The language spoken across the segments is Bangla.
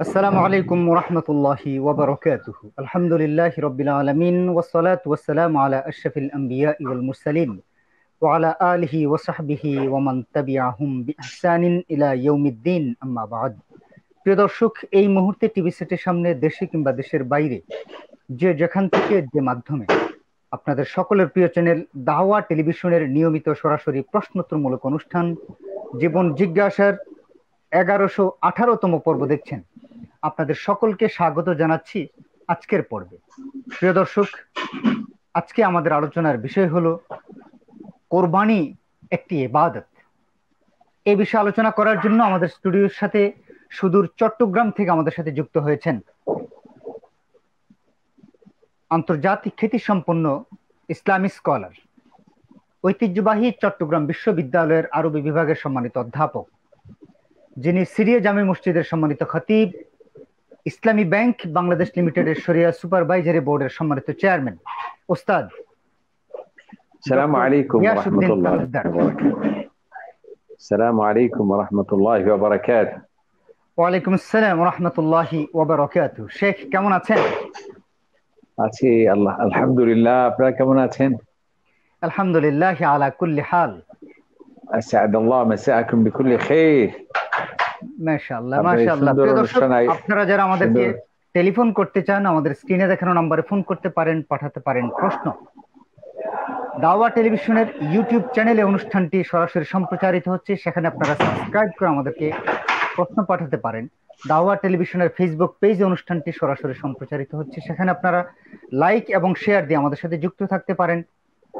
السلام عليكم ورحمة الله وبركاته الحمد لله رب العالمين والصلاة والسلام على أشرف الأنبياء والمرسلين وعلى آله وصحبه ومن تبعهم بإحسان إلى يوم الدين أما بعد প্রিয় দর্শক এই মুহূর্তে টিভি সেটের সামনে দেশে কিংবা দেশের বাইরে যে যেখান থেকে যে মাধ্যমে আপনাদের সকলের প্রিয় চ্যানেল দাওয়া টেলিভিশনের নিয়মিত সরাসরি প্রশ্নোত্তরমূলক অনুষ্ঠান জীবন জিজ্ঞাসার এগারোশো আঠারোতম পর্ব দেখছেন আপনাদের সকলকে স্বাগত জানাচ্ছি আজকের পর্বে। প্রিয় দর্শক, আজকে আমাদের আলোচনার বিষয় হলো, কোরবানি একটি এবাদত এ বিষয়ে আলোচনা করার জন্য আমাদের স্টুডিওর সাথে সুদূর চট্টগ্রাম থেকে আমাদের সাথে যুক্ত হয়েছেন আন্তর্জাতিক খ্যাতি সম্পন্ন ইসলামী স্কলার, ঐতিহ্যবাহী চট্টগ্রাম বিশ্ববিদ্যালয়ের আরবি বিভাগের সম্মানিত অধ্যাপক, যিনি সিরিয়া জামি মসজিদের সম্মানিত খতিব ইসলামী ব্যাংক বাংলাদেশ লিমিটেডের শরিয়া সুপারভাইজারি বোর্ডের সম্মানিত চেয়ারম্যান। ওস্তাদ সালাম আলাইকুম রহমতুল্লাহ সালাম আলাইকুম রহমতুল্লাহ ওয়ালাইকুম আসসালাম রহমতুল্লাহ ওয়াবারাকাত শেখ কেমন আছেন? আছি আল্লাহ আলহামদুলিল্লাহ। আপনারা কেমন আছেন? আলহামদুলিল্লাহ আলা কুল্লি হাল। আসাদ আল্লাহ মাসাআকুম বিকুল্লি খাইর মাশাআল্লাহ মাশাআল্লাহ। প্রিয় দর্শক আপনারা যারা আমাদেরকে টেলিফোন করতে চান আমাদের স্ক্রিনে দেখানো নম্বরে ফোন করতে পারেন পাঠাতে পারেন প্রশ্ন। দাওয়া টেলিভিশনের ইউটিউব চ্যানেলে অনুষ্ঠানটি সরাসরি সম্প্রচারিত হচ্ছে সেখানে আপনারা সাবস্ক্রাইব করে আমাদেরকে প্রশ্ন পাঠাতে পারেন। দাওয়া টেলিভিশনের ফেসবুক পেজে অনুষ্ঠানটি সরাসরি সম্প্রচারিত হচ্ছে সেখানে আপনারা লাইক এবং শেয়ার দিয়ে আমাদের সাথে যুক্ত থাকতে পারেন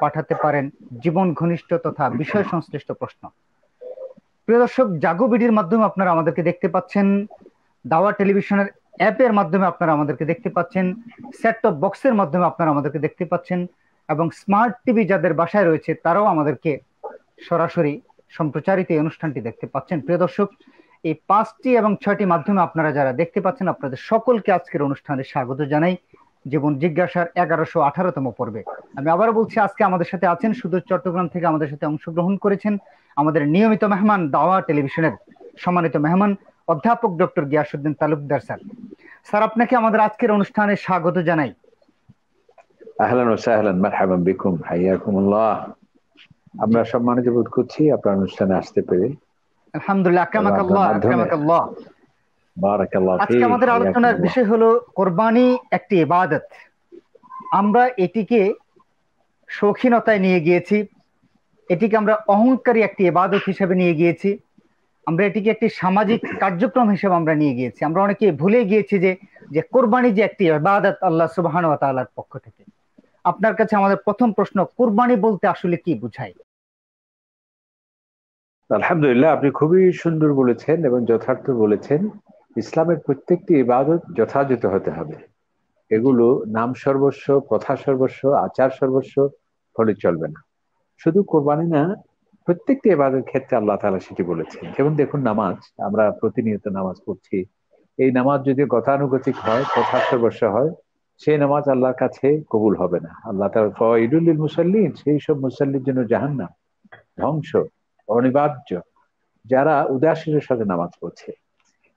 পাঠাতে পারেন জীবন ঘনিষ্ঠ তথা বিষয় সংশ্লিষ্ট প্রশ্ন। প্রিয় দর্শক, জাগো বিডির মাধ্যমে আপনারা আমাদেরকে দেখতে পাচ্ছেন, দাওয়া টেলিভিশনের অ্যাপের মাধ্যমে আপনারা আমাদেরকে দেখতে পাচ্ছেন সেট টপ বক্সের মাধ্যমে আপনারা আমাদেরকে দেখতে পাচ্ছেন এবং স্মার্ট টিভি যাদের বাসায় রয়েছে তারাও আমাদেরকে সরাসরি সম্প্রচারিত এই অনুষ্ঠানটি দেখতে পাচ্ছেন। প্রিয় দর্শক, এই পাঁচটি এবং ছয়টি মাধ্যমে আপনারা যারা দেখতে পাচ্ছেন, আপনাদের সকলকে আজকের অনুষ্ঠানে স্বাগত জানাই। জীবন জিজ্ঞাসার এগারোশো আঠারোতম পর্বে। আমি আবারও বলছি আজকে আমাদের সাথে আছেন সুদূর চট্টগ্রাম থেকে আমাদের সাথে অংশগ্রহণ করেছেন আমাদের নিয়মিত মেহমান দাওয়া টেলিভিশনের সম্মানিত মেহমান অধ্যাপক doctor Giasuddin Talukdar sir. Sir আপনাকে আমাদের আজকের অনুষ্ঠানে স্বাগত জানাই। আহলান ওসাহলান মারহাবান বিকুম হাইয়াকুম আল্লাহ আমরা সম্মানিত বোধ করছি আপনার অনুষ্ঠানে আসতে পেরে। আলহামদুলিল্লাহ আক্রামাক আল্লাহ আজকে আমাদের আলোচনার বিষয় হলো কোরবানি একটি ইবাদত। আমরা এটিকে শৌখিনতায় নিয়ে গিয়েছি এটিকে আমরা অহংকারী একটি ইবাদত হিসেবে নিয়ে গিয়েছি আমরা এটিকে একটি সামাজিক কার্যক্রম হিসেবে আমরা নিয়ে গিয়েছি। আমরা অনেকে ভুলে গিয়েছি যে যে কোরবানি যে একটি ইবাদত আল্লাহ সুবহান ওয়া তাআলার পক্ষ থেকে। আপনার কাছে আমাদের প্রথম প্রশ্ন কোরবানি বলতে আসলে কি বোঝায়? আলহামদুলিল্লাহ আপনি খুবই সুন্দর বলেছেন এবং যথার্থ বলেছেন। ইসলামের প্রত্যেকটি ইবাদত যথাযথ হতে হবে। এগুলো নাম সর্বস্ব প্রথা সর্বস্ব, আচার সর্বস্ব হলে চলবে না। শুধু কোরবানি না, প্রত্যেকটি এবাদের ক্ষেত্রে আল্লাহ তাআলা সেটি বলেছেন। যেমন দেখুন নামাজ, আমরা প্রতিনিয়ত নামাজ পড়ছি। এই নামাজ যদি গতানুগতিক হয় প্রথা সর্বস্ব হয়, সেই নামাজ আল্লাহর কাছে কবুল হবে না। আল্লাহ তাআলা ফয়দুল মুসল্লিন, সেই সব মুসল্লির জন্য জাহান্নাম, ধ্বংস, অনিবার্য। যারা উদাসীনের সাথে নামাজ পড়ছে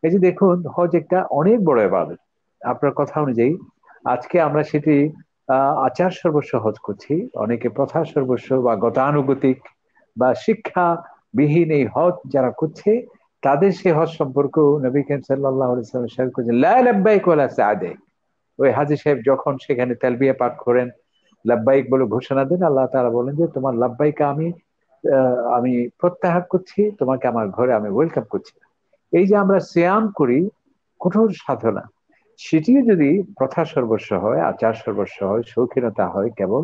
এই যে দেখুন, হজ একটা অনেক বড় এবাদত আপনার কথা অনুযায়ী, আজকে আমরা সেটি আচার সর্বস্ব হজ করছি। অনেকে প্রথা সর্বস্ব বা গতানুগতিক বা শিক্ষা বিহীন এই হজ যারা করছে, তাদের সেই হজ সম্পর্ক নবী সাল্লাহ শেয়ার করছেন লাব্বাইক সাদেক ওই হাজি সাহেব যখন সেখানে তেলবিয়া পাঠ করেন, লাব্বাইক বলে ঘোষণা দেন, আল্লাহ তাআলা বলেন যে, তোমার লাব্বাইকা আমি আমি প্রত্যাহার করছি, তোমাকে আমার ঘরে আমি ওয়েলকাম করছি। এই যে আমরা শ্যাম করি, কঠোর সাধনা। সেটিও যদি প্রথা সর্বস্ব হয়, আচার সর্বস্ব হয়, শৌখিনতা হয় কেবল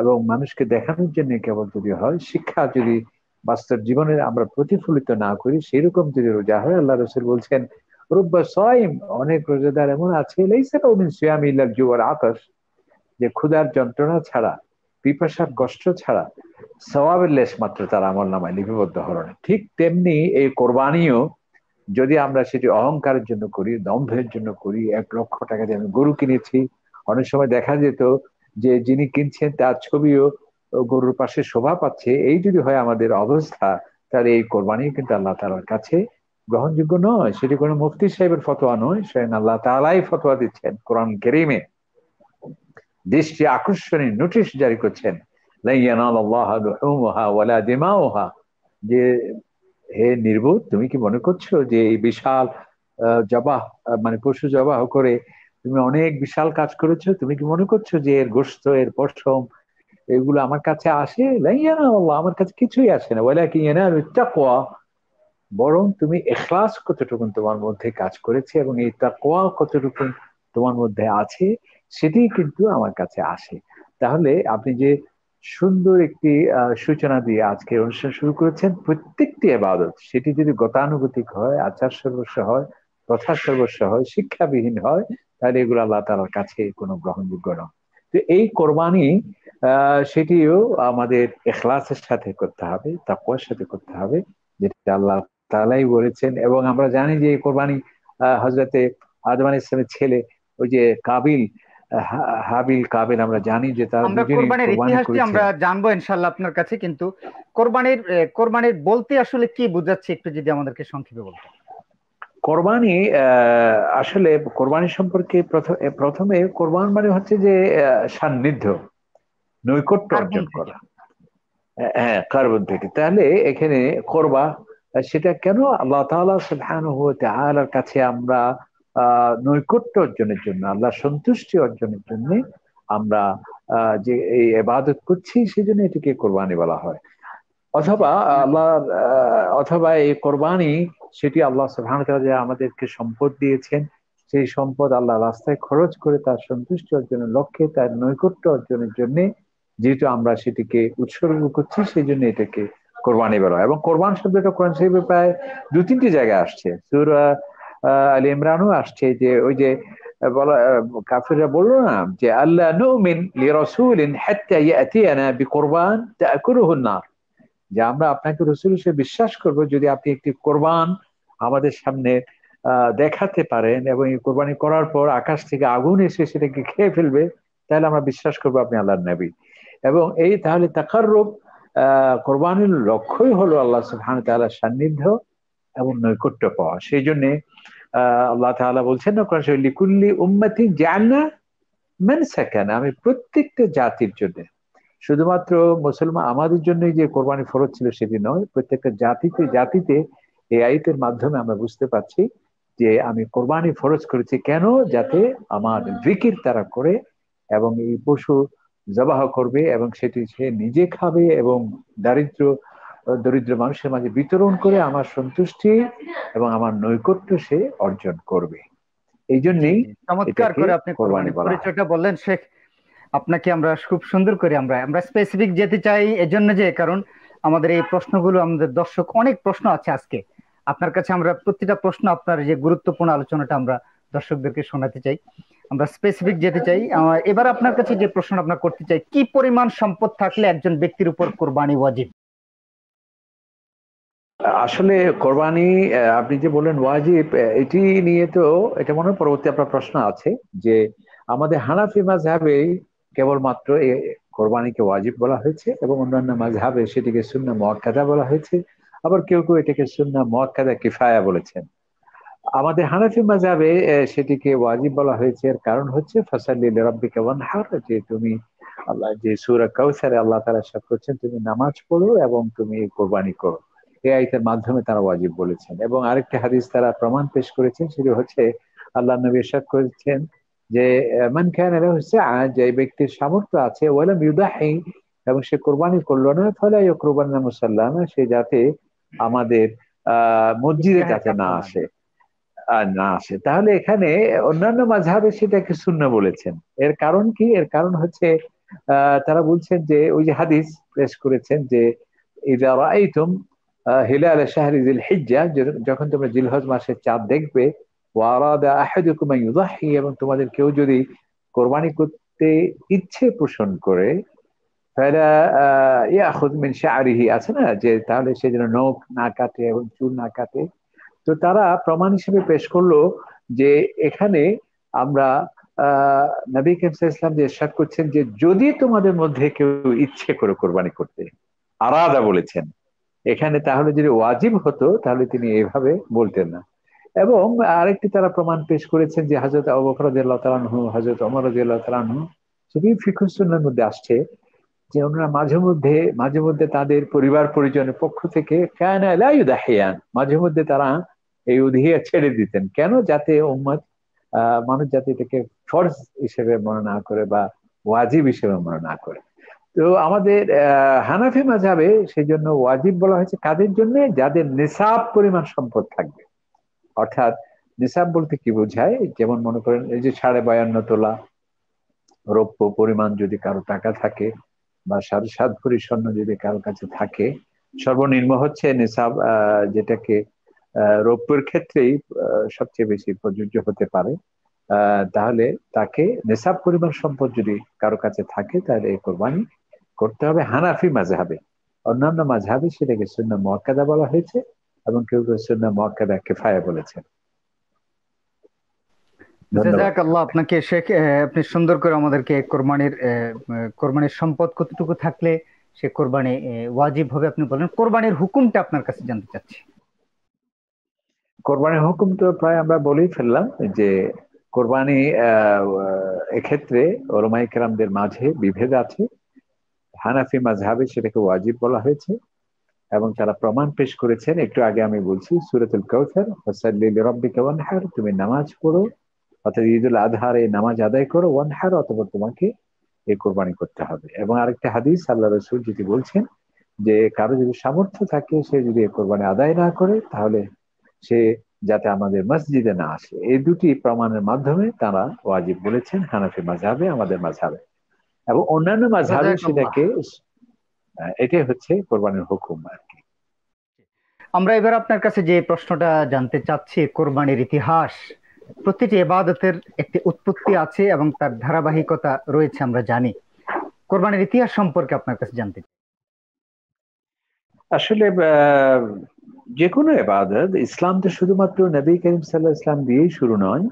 এবং মানুষকে দেখানোর জন্য কেবল যদি হয়, শিক্ষা যদি বাস্তব জীবনে আমরা প্রতিফলিত না করি, সেরকম যদি রোজা হয়, আল্লাহ রসুল বলছেন, রুব্বা সয়ম অনেক রোজাদার এমন আছে, লেইসা মিন সিয়াম ইল্লাল জুয়ার আকাশ যে ক্ষুধার যন্ত্রণা ছাড়া পিপাসার কষ্ট ছাড়া সওয়াবের লেশ মাত্র তার আমল নামায় লিপিবদ্ধ হরণে ঠিক তেমনি এই কোরবানিও যদি আমরা সেটি অহংকারের জন্য করি দম্ভের জন্য করি, এক লক্ষ টাকা দিয়ে আমি গরু কিনেছি, অনেক সময় দেখা যেত যে যিনি কিনছেন তার ছবিও গরুর পাশে শোভা পাচ্ছে। এই যদি হয় আমাদের অবস্থা, তাহলে এই কোরবানি কিন্তু আল্লাহ তালার কাছে গ্রহণযোগ্য নয়। সেটি কোনো মুফতি সাহেবের ফতোয়া নয় স্বয়ং আল্লাহ তালাই ফতোয়া দিচ্ছেন কোরআন কেরিমে। দৃষ্টি আকর্ষণী নোটিশ জারি করছেন। যে, হে নির্বোধ, তুমি কি মনে করছ যে এই বিশাল জবাহ মানে পশু জবাহ করে তুমি অনেক বিশাল কাজ করেছ? তুমি কি মনে করছ যে এর গোস্ত এর পশম, এগুলো আমার কাছে আসে? আমার কাছে কিছুই আসে না। বলে কি তাকোয়া বরং তুমি এখলাস কতটুকুন তোমার মধ্যে কাজ করেছে এবং এই তাকোয়া কতটুকুন তোমার মধ্যে আছে সেটি কিন্তু আমার কাছে আসে। তাহলে আপনি যে সুন্দর একটি সূচনা দিয়ে আজকে অনুষ্ঠান শুরু করেছেন, প্রত্যেকটি আবাদত, সেটি যদি গতানুগতিক হয়, আচার সর্বস্ব হয় প্রথা সর্বস্ব হয়, শিক্ষাবিহীন হয়, তাহলে এগুলো আল্লাহ তালার কাছে কোনো গ্রহণযোগ্য নয়। তো এই কোরবানি সেটিও আমাদের এখলাসের সাথে করতে হবে তাকুয়ার সাথে করতে হবে, যেটা আল্লাহ তালাই বলেছেন। এবং আমরা জানি যে এই কোরবানি হজরতে আদমান ইসলামের ছেলে, ওই যে কাবিল হাবিল কাবিল আমরা জানি যে তার আমরা কোরবানির ইতিহাসটি আমরা জানব ইনশাআল্লাহ আপনার কাছে কিন্তু কোরবানির কোরবানির বলতে আসলে কি বোঝাচ্ছে একটু যদি আমাদেরকে সংক্ষেপে বলতেন? কোরবানি আসলে কোরবানি সম্পর্কে প্রথমে কোরবান মানে হচ্ছে যে সান্নিধ্য নৈকট্য অর্জন করা। হ্যাঁ কার্বন থেকে। তাহলে এখানে করবা সেটা কেন আল্লাহ তাআলা সুবহানাহু ওয়া তাআলার কাছে আমরা নৈকট্য অর্জনের জন্য আল্লাহ সন্তুষ্টি অর্জনের জন্য আমরা যে এই এবাদত করছি সেই জন্য এটিকে কোরবানি বলা হয়। অথবা আল্লাহ অথবা এই কোরবানি, সেটি আল্লাহ যে আমাদেরকে সম্পদ দিয়েছেন, সেই সম্পদ আল্লাহ রাস্তায় খরচ করে তার সন্তুষ্টি অর্জনের লক্ষ্যে, তার নৈকট্য অর্জনের জন্য যেহেতু আমরা সেটিকে উৎসর্গ করছি সেই জন্য এটাকে কোরবানি বলা হয়। এবং কোরবান শব্দটা কোরআন শরীফে প্রায় দু তিনটি জায়গায় আসছে। সুরা আলী ইমরানও আসছে যে ওই যে বলা কাফিররা বলল না যে আল্লাহ নুমিন লিরাসূলিন হাত্তা ইয়াতিয়ানা বিকুরবান তাকুলুহু নার যে আমরা আপনাকে রসুল হিসেবে বিশ্বাস করব যদি আপনি একটি কোরবান আমাদের সামনে দেখাতে পারেন এবং এই কোরবানি করার পর আকাশ থেকে আগুন এসে সেটাকে খেয়ে ফেলবে, তাহলে আমরা বিশ্বাস করব আপনি আল্লাহর নবী। এবং এই তাহলে তাকার রূপ কোরবানির লক্ষ্যই হলো আল্লাহ সুবহান তাআলার সান্নিধ্য এবং নৈকট্য পাওয়া। সেই জন্যে আল্লাহ তাআলা বলছেন না লিকুল্লি উম্মতি জান্না মান আমি প্রত্যেকটা জাতির জন্য, শুধুমাত্র মুসলমান, আমাদের জন্যই যে কোরবানি ফরজ ছিল সেটি নয়, প্রত্যেকটা জাতিতে জাতিতে এই আইতের মাধ্যমে আমরা বুঝতে পারছি যে আমি কোরবানি ফরজ করেছি কেন? যাতে আমার জিকির তারা করে এবং এই পশু জবাহ করবে এবং সেটি সে নিজে খাবে এবং দারিদ্র দরিদ্র মানুষের মাঝে বিতরণ করে আমার সন্তুষ্টি এবং আমার নৈকট্য সে অর্জন করবে। এই জন্যই চমৎকার করে আপনি কোরবানি পরিচয়টা বললেন শেখ। আপনাকে আমরা খুব সুন্দর করে আমরা আমরা স্পেসিফিক যেতে চাই এজন্য যে কারণ আমাদের এই প্রশ্নগুলো আমাদের দর্শক অনেক প্রশ্ন আছে আজকে। আপনার কাছে আমরা প্রতিটা প্রশ্ন আপনার যে গুরুত্বপূর্ণ আলোচনাটা আমরা দর্শকদেরকে শোনাতে চাই। আমরা স্পেসিফিক যেতে চাই। এবার আপনার কাছে যে প্রশ্ন আপনার করতে চাই কি পরিমাণ সম্পদ থাকলে একজন ব্যক্তির উপর কোরবানি ওয়াজিব? আসলে কোরবানি আপনি যে বললেন ওয়াজিব এটি নিয়ে তো এটা মনে হয় পরবর্তী আপনার প্রশ্ন আছে যে আমাদের হানাফি মাঝহাবে কেবলমাত্র এ কোরবানিকে ওয়াজিব বলা হয়েছে এবং অন্যান্য মাঝহাবে সেটিকে সুন্না মহাকাদা বলা হয়েছে। আবার কেউ কেউ এটাকে সুন্না মহাকাদা কিফায়া বলেছেন। আমাদের হানাফি মাঝাবে সেটিকে ওয়াজিব বলা হয়েছে এর কারণ হচ্ছে, ফাসাল্লি রব্বিকা ওয়ানহার, যে তুমি আল্লাহ, যে সুরা কাউসারে আল্লাহ তারা সব করছেন, তুমি নামাজ পড়ো এবং তুমি কোরবানি করো। এই মাধ্যমে তারা ওয়াজিব বলেছেন। এবং আরেকটি হাদিস তারা প্রমাণ পেশ করেছেন সেটি হচ্ছে আল্লাহ নবী ইরশাদ করেছেন যে মান খান হচ্ছে যে ব্যক্তির সামর্থ্য আছে ওয়ালাম ইউদাহি এবং সে কোরবানি করল না ফলে কোরবানি মুসাল্লামা সে যাতে আমাদের আহ মসজিদের কাছে না আসে না আসে। তাহলে এখানে অন্যান্য মাঝহাবে সেটাকে শূন্য বলেছেন। এর কারণ কি? এর কারণ হচ্ছে তারা বলছেন যে ওই যে হাদিস পেশ করেছেন যে ইদা হিলাল শাহরি জিল হিজ্জা যখন তোমরা জিলহজ মাসের চাঁদ দেখবে ওয়ারাদা আহাদুকুম এবং তোমাদের কেউ যদি কোরবানি করতে ইচ্ছে পোষণ করে, ফালা আছে না? যে তাহলে সে যেন নখ না কাটে এবং চুল না কাটে। তো তারা প্রমাণ হিসেবে পেশ করল যে এখানে আমরা নবী কেমসা ইসলাম যে এরশাদ করছেন যে যদি তোমাদের মধ্যে কেউ ইচ্ছে করে কোরবানি করতে, আরাদা বলেছেন এখানে তাহলে যদি ওয়াজিব হতো, তাহলে তিনি এভাবে বলতেন না। এবং আরেকটি তারা প্রমাণ পেশ করেছেন যে হাজরত ওমর রাদিয়াল্লাহু তাআলা আনহু সেটি ফিকুসুন্নার মধ্যে আসছে যে ওনারা মাঝে মধ্যে মাঝে মধ্যে তাদের পরিবার পরিজনের পক্ষ থেকে কায়না লাইউদাহিয়ান মাঝে মধ্যে তারা এই উধিয়া ছেড়ে দিতেন। কেন? যাতে উম্মত মানুষ যাতে এটাকে ফরজ হিসেবে মনে না করে বা ওয়াজিব হিসেবে মনে না করে। তো আমাদের হানাফি মাঝাবে সেই জন্য ওয়াজিব বলা হয়েছে কাদের জন্য? যাদের নিসাব পরিমাণ সম্পদ থাকবে। অর্থাৎ নিসাব বলতে কি বোঝায়? যেমন মনে করেন, এই যে সাড়ে বায়ান্ন তোলা রৌপ্য পরিমাণ যদি কারও টাকা থাকে বা সাড়ে সাত ভরি স্বর্ণ যদি কারও কাছে থাকে, সর্বনিম্ন হচ্ছে নিসাব যেটাকে রৌপ্যের ক্ষেত্রেই সবচেয়ে বেশি প্রযোজ্য হতে পারে। তাহলে তাকে নেশাব পরিমাণ সম্পদ যদি কারও কাছে থাকে, তাহলে এই কোরবানি করতে হবে। হানাফি মাঝহাবে অন্যান্য মাঝহাবে সেটাকে শূন্য মহাকাদা বলা হয়েছে এবং কেউ কেউ শূন্য মহাকাদা কেফায়া বলেছেন। আল্লাহ আপনাকে শেখ আপনি সুন্দর করে আমাদেরকে কোরবানির কোরবানির সম্পদ কতটুকু থাকলে সে কোরবানি ওয়াজিব হবে আপনি বলেন। কোরবানির হুকুমটা আপনার কাছে জানতে চাচ্ছি। কোরবানির হুকুম তো প্রায় আমরা বলেই ফেললাম যে কোরবানি এক্ষেত্রে ওরমাই কেরামদের মাঝে বিভেদ আছে। হানাফি মাঝহাবে সেটাকে ওয়াজিব বলা হয়েছে এবং তারা প্রমাণ পেশ করেছেন। একটু আগে আমি বলছি, সুরতুল কৌথর হোসাল্লিল রব্বিকা ওয়ানহার, তুমি নামাজ পড়ো, অর্থাৎ ঈদুল আজহার এই নামাজ আদায় করো ওয়ান ওয়ানহার অথবা তোমাকে এই কোরবানি করতে হবে। এবং আরেকটা হাদিস আল্লাহ রসুল যদি বলছেন যে, কারও যদি সামর্থ্য থাকে, সে যদি এই কোরবানি আদায় না করে, তাহলে সে যাতে আমাদের মসজিদে না আসে। এই দুটি প্রমাণের মাধ্যমে তারা ওয়াজিব বলেছেন হানাফি মাঝাবে আমাদের মাঝাবে এবং অন্যান্য মাঝাবে সেটাকে এটাই হচ্ছে কোরবানির হুকুম আর কি। আমরা এবার আপনার কাছে যে প্রশ্নটা জানতে চাচ্ছি কোরবানির ইতিহাস প্রতিটি এবাদতের একটি উৎপত্তি আছে এবং তার ধারাবাহিকতা রয়েছে আমরা জানি। কোরবানির ইতিহাস সম্পর্কে আপনার কাছে জানতে চাই। আসলে যে কোনো এবাদত ইসলাম তো শুধুমাত্র নবী করিম সাল্লাহ ইসলাম দিয়েই শুরু নয়।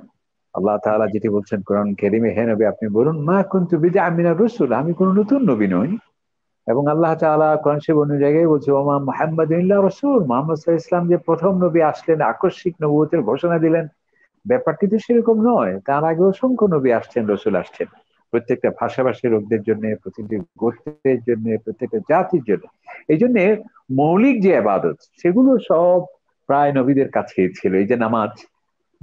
আল্লাহ তাআলা যেটি বলছেন কোরআন কেরিমে, হে নবী, আপনি বলুন, মা কুনতু বিদা আমিনা রসুল, আমি কোনো নতুন নবী নই। এবং আল্লাহ তাআলা কোরআন শিব অন্য জায়গায় বলছে, ওমা মোহাম্মদ রসুল, মোহাম্মদ ইসলাম যে প্রথম নবী আসলেন, আকস্মিক নবুতের ঘোষণা দিলেন। ব্যাপারটি তো সেরকম নয়, তার আগে অসংখ্য নবী আসছেন, রসুল আসছেন। প্রত্যেকটা ভাষাভাষী লোকদের জন্য, প্রতিটি গোষ্ঠীর জন্য, প্রত্যেকটা জাতির জন্য। এই জন্য মৌলিক যে আবাদত, সেগুলো সব প্রায় নবীদের কাছেই ছিল। এই যে নামাজ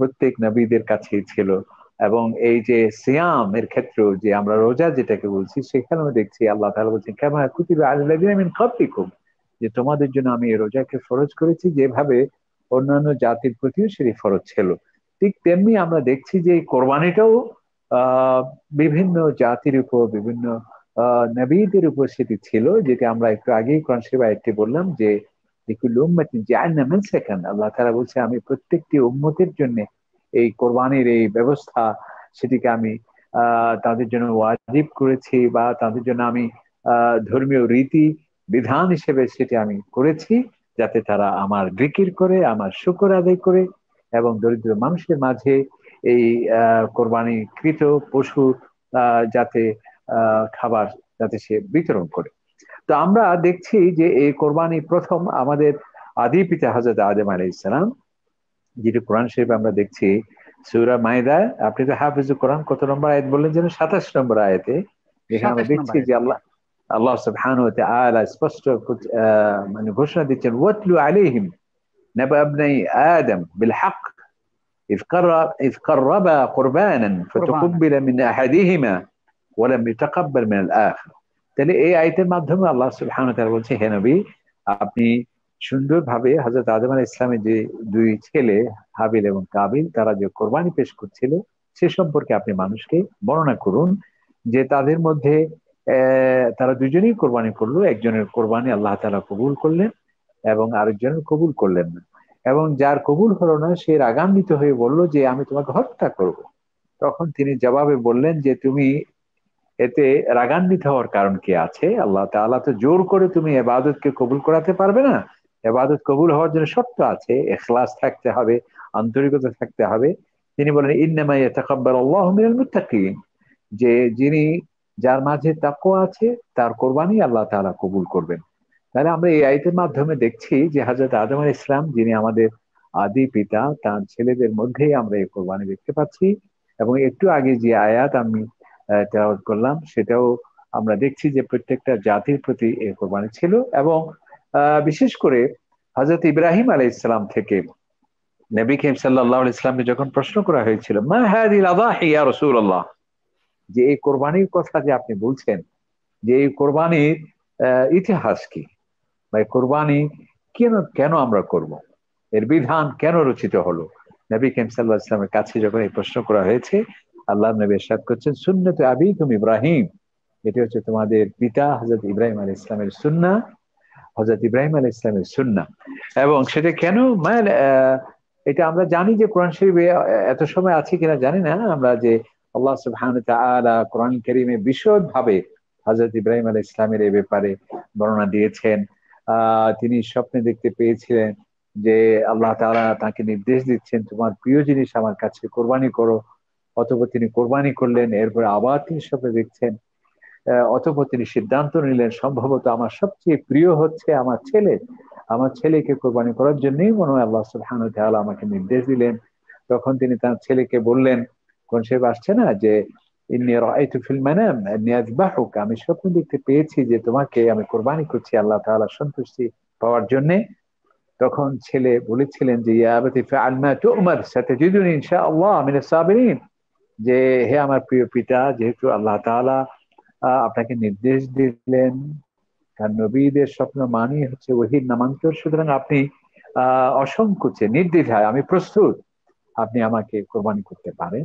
প্রত্যেক নবীদের কাছেই ছিল। এবং এই যে সিয়াম এর ক্ষেত্রেও যে আমরা রোজা যেটাকে বলছি, সেখানেও দেখছি আল্লাহ তালা বলছেন কেমন কুতিবে আল্লাহ কপিকুম যে তোমাদের জন্য আমি এই রোজাকে ফরজ করেছি, যেভাবে অন্যান্য জাতির প্রতিও সেটি ফরজ ছিল। ঠিক তেমনি আমরা দেখছি যে এই কোরবানিটাও বিভিন্ন জাতির উপর, বিভিন্ন, আহ, নবীদের উপর সেটি ছিল, যেটি আমরা একটু আগেই কোরআন আয়াতটি বললাম যে আল্লাহ তারা বলছে, আমি প্রত্যেকটি উম্মতের জন্য এই কোরবানির এই ব্যবস্থা, সেটিকে আমি তাদের জন্য ওয়াজিব করেছি বা তাদের জন্য আমি ধর্মীয় রীতি, বিধান হিসেবে সেটি আমি করেছি, যাতে তারা আমার বিকির করে, আমার শুকর আদায় করে এবং দরিদ্র মানুষের মাঝে এই কোরবানি কৃত পশু যাতে খাবার যাতে সে বিতরণ করে। তো আমরা দেখছি যে এই কোরবানি প্রথম আমাদের আদি পিতা হাজরত আদম আলাই ইসলাম যেটি কোরআন শরীফ আমরা দেখছি সুরা মাইদা আপনি তো হাফিজ কোরআন কত নম্বর আয়াত বললেন যেন সাতাশ নম্বর আয়াতে যেখানে আমরা দেখছি যে আল্লাহ আল্লাহ সুবহানাহু ওয়া তাআলা স্পষ্ট মানে ঘোষণা দিচ্ছেন ওয়াতলু আলাইহিম نبأ ابني آدم بالحق إذ قرب إذ قربا قربانا فتقبل من أحدهما ولم يتقبل من الآخر তাহলে এই আয়তের মাধ্যমে আল্লাহ তাআলা বলছে, হে নবী, আপনি সুন্দরভাবে হযরত আদম আলাইহিস ইসলামের যে দুই ছেলে, হাবিল এবং কাবিল, তারা যে কোরবানি পেশ করছিল, সে সম্পর্কে আপনি মানুষকে বর্ণনা করুন যে তাদের মধ্যে তারা দুজনেই কোরবানি করল। একজনের কোরবানি আল্লাহ তাআলা কবুল করলেন এবং আরেকজনের কবুল করলেন না। এবং যার কবুল হলো না, সে রাগান্বিত হয়ে বলল যে, আমি তোমাকে হত্যা করব। তখন তিনি জবাবে বললেন যে, তুমি এতে রাগান্বিত হওয়ার কারণ কি আছে? আল্লাহ তাআলা তো জোর করে তুমি এবাদতকে কবুল করাতে পারবে না। এবাদত কবুল হওয়ার জন্য শর্ত আছে, এখলাস থাকতে হবে, আন্তরিকতা থাকতে হবে। তিনি বলেন, ইন্নামা ইয়াতাকাব্বাল আল্লাহু মিনাল যে যিনি, যার মাঝে তাকওয়া আছে, তার কোরবানি আল্লাহ তাআলা কবুল করবেন। তাহলে আমরা এই আয়তের মাধ্যমে দেখছি যে হাজরত আদম আল ইসলাম যিনি আমাদের আদি পিতা, তার ছেলেদের মধ্যেই আমরা এই কোরবানি দেখতে পাচ্ছি। এবং একটু আগে যে আয়াত আমি তেলাওয়াত করলাম। সেটাও আমরা দেখছি যে প্রত্যেকটা জাতির প্রতি এই কোরবানি ছিল এবং বিশেষ করে হজরত ইব্রাহিম আলাই ইসলাম থেকে নবী কেম সাল্লাহ ইসলামকে যখন প্রশ্ন করা হয়েছিল রসুল্লাহ যে এই কোরবানির কথা যে আপনি বলছেন, যে এই কোরবানির ইতিহাস কি? বা কোরবানি কেন কেন আমরা করব? এর বিধান কেন রচিত হলো? নবী কেম সাল্লাহ ইসলামের কাছে যখন এই প্রশ্ন করা হয়েছে আল্লাহ নবী এরশাদ করছেন, সুন্নত আবি তুমি ইব্রাহিম। এটি হচ্ছে তোমাদের পিতা হজরত ইব্রাহিম আলী ইসলামের সুন্না হজরত ইব্রাহিম আলী ইসলামের সুন্না। এবং সেটা কেন? মানে এটা আমরা জানি যে কোরআন শরীফে এত সময় আছে কিনা জানি না। আমরা যে আল্লাহ সুবহান তাআলা কোরআন কারীমে বিশদ ভাবে হজরত ইব্রাহিম আলী ইসলামের এই ব্যাপারে বর্ণনা দিয়েছেন। তিনি স্বপ্নে দেখতে পেয়েছিলেন যে আল্লাহ তাআলা তাকে নির্দেশ দিচ্ছেন, তোমার প্রিয় জিনিস আমার কাছে কোরবানি করো। অথবা তিনি কোরবানি করলেন, এরপরে আবার তিনি স্বপ্নে দেখছেন অতপর তিনি সিদ্ধান্ত নিলেন, সম্ভবত আমার সবচেয়ে প্রিয় হচ্ছে আমার ছেলে। আমার ছেলেকে কোরবানি করার জন্যই মনে হয় আল্লাহ সুবহান আমাকে নির্দেশ দিলেন। তখন তিনি তার ছেলেকে বললেন, কোন সে আসছে না যে আমি স্বপ্ন দেখতে পেয়েছি যে তোমাকে আমি কোরবানি করছি, আল্লাহ তাআলা সন্তুষ্টি পাওয়ার জন্যে। তখন ছেলে বলেছিলেন যে ইয়াবতি আলমা তো সাথে যে, হে আমার প্রিয় পিতা, যেহেতু আল্লাহ তাআলা আপনাকে নির্দেশ দিলেন কারণ নবীদের স্বপ্ন মানি হচ্ছে ওহির নামান্তর, সুতরাং আপনি আহ অসংকোচে নির্দ্বিধায় আমি প্রস্তুত, আপনি আমাকে কোরবানি করতে পারেন।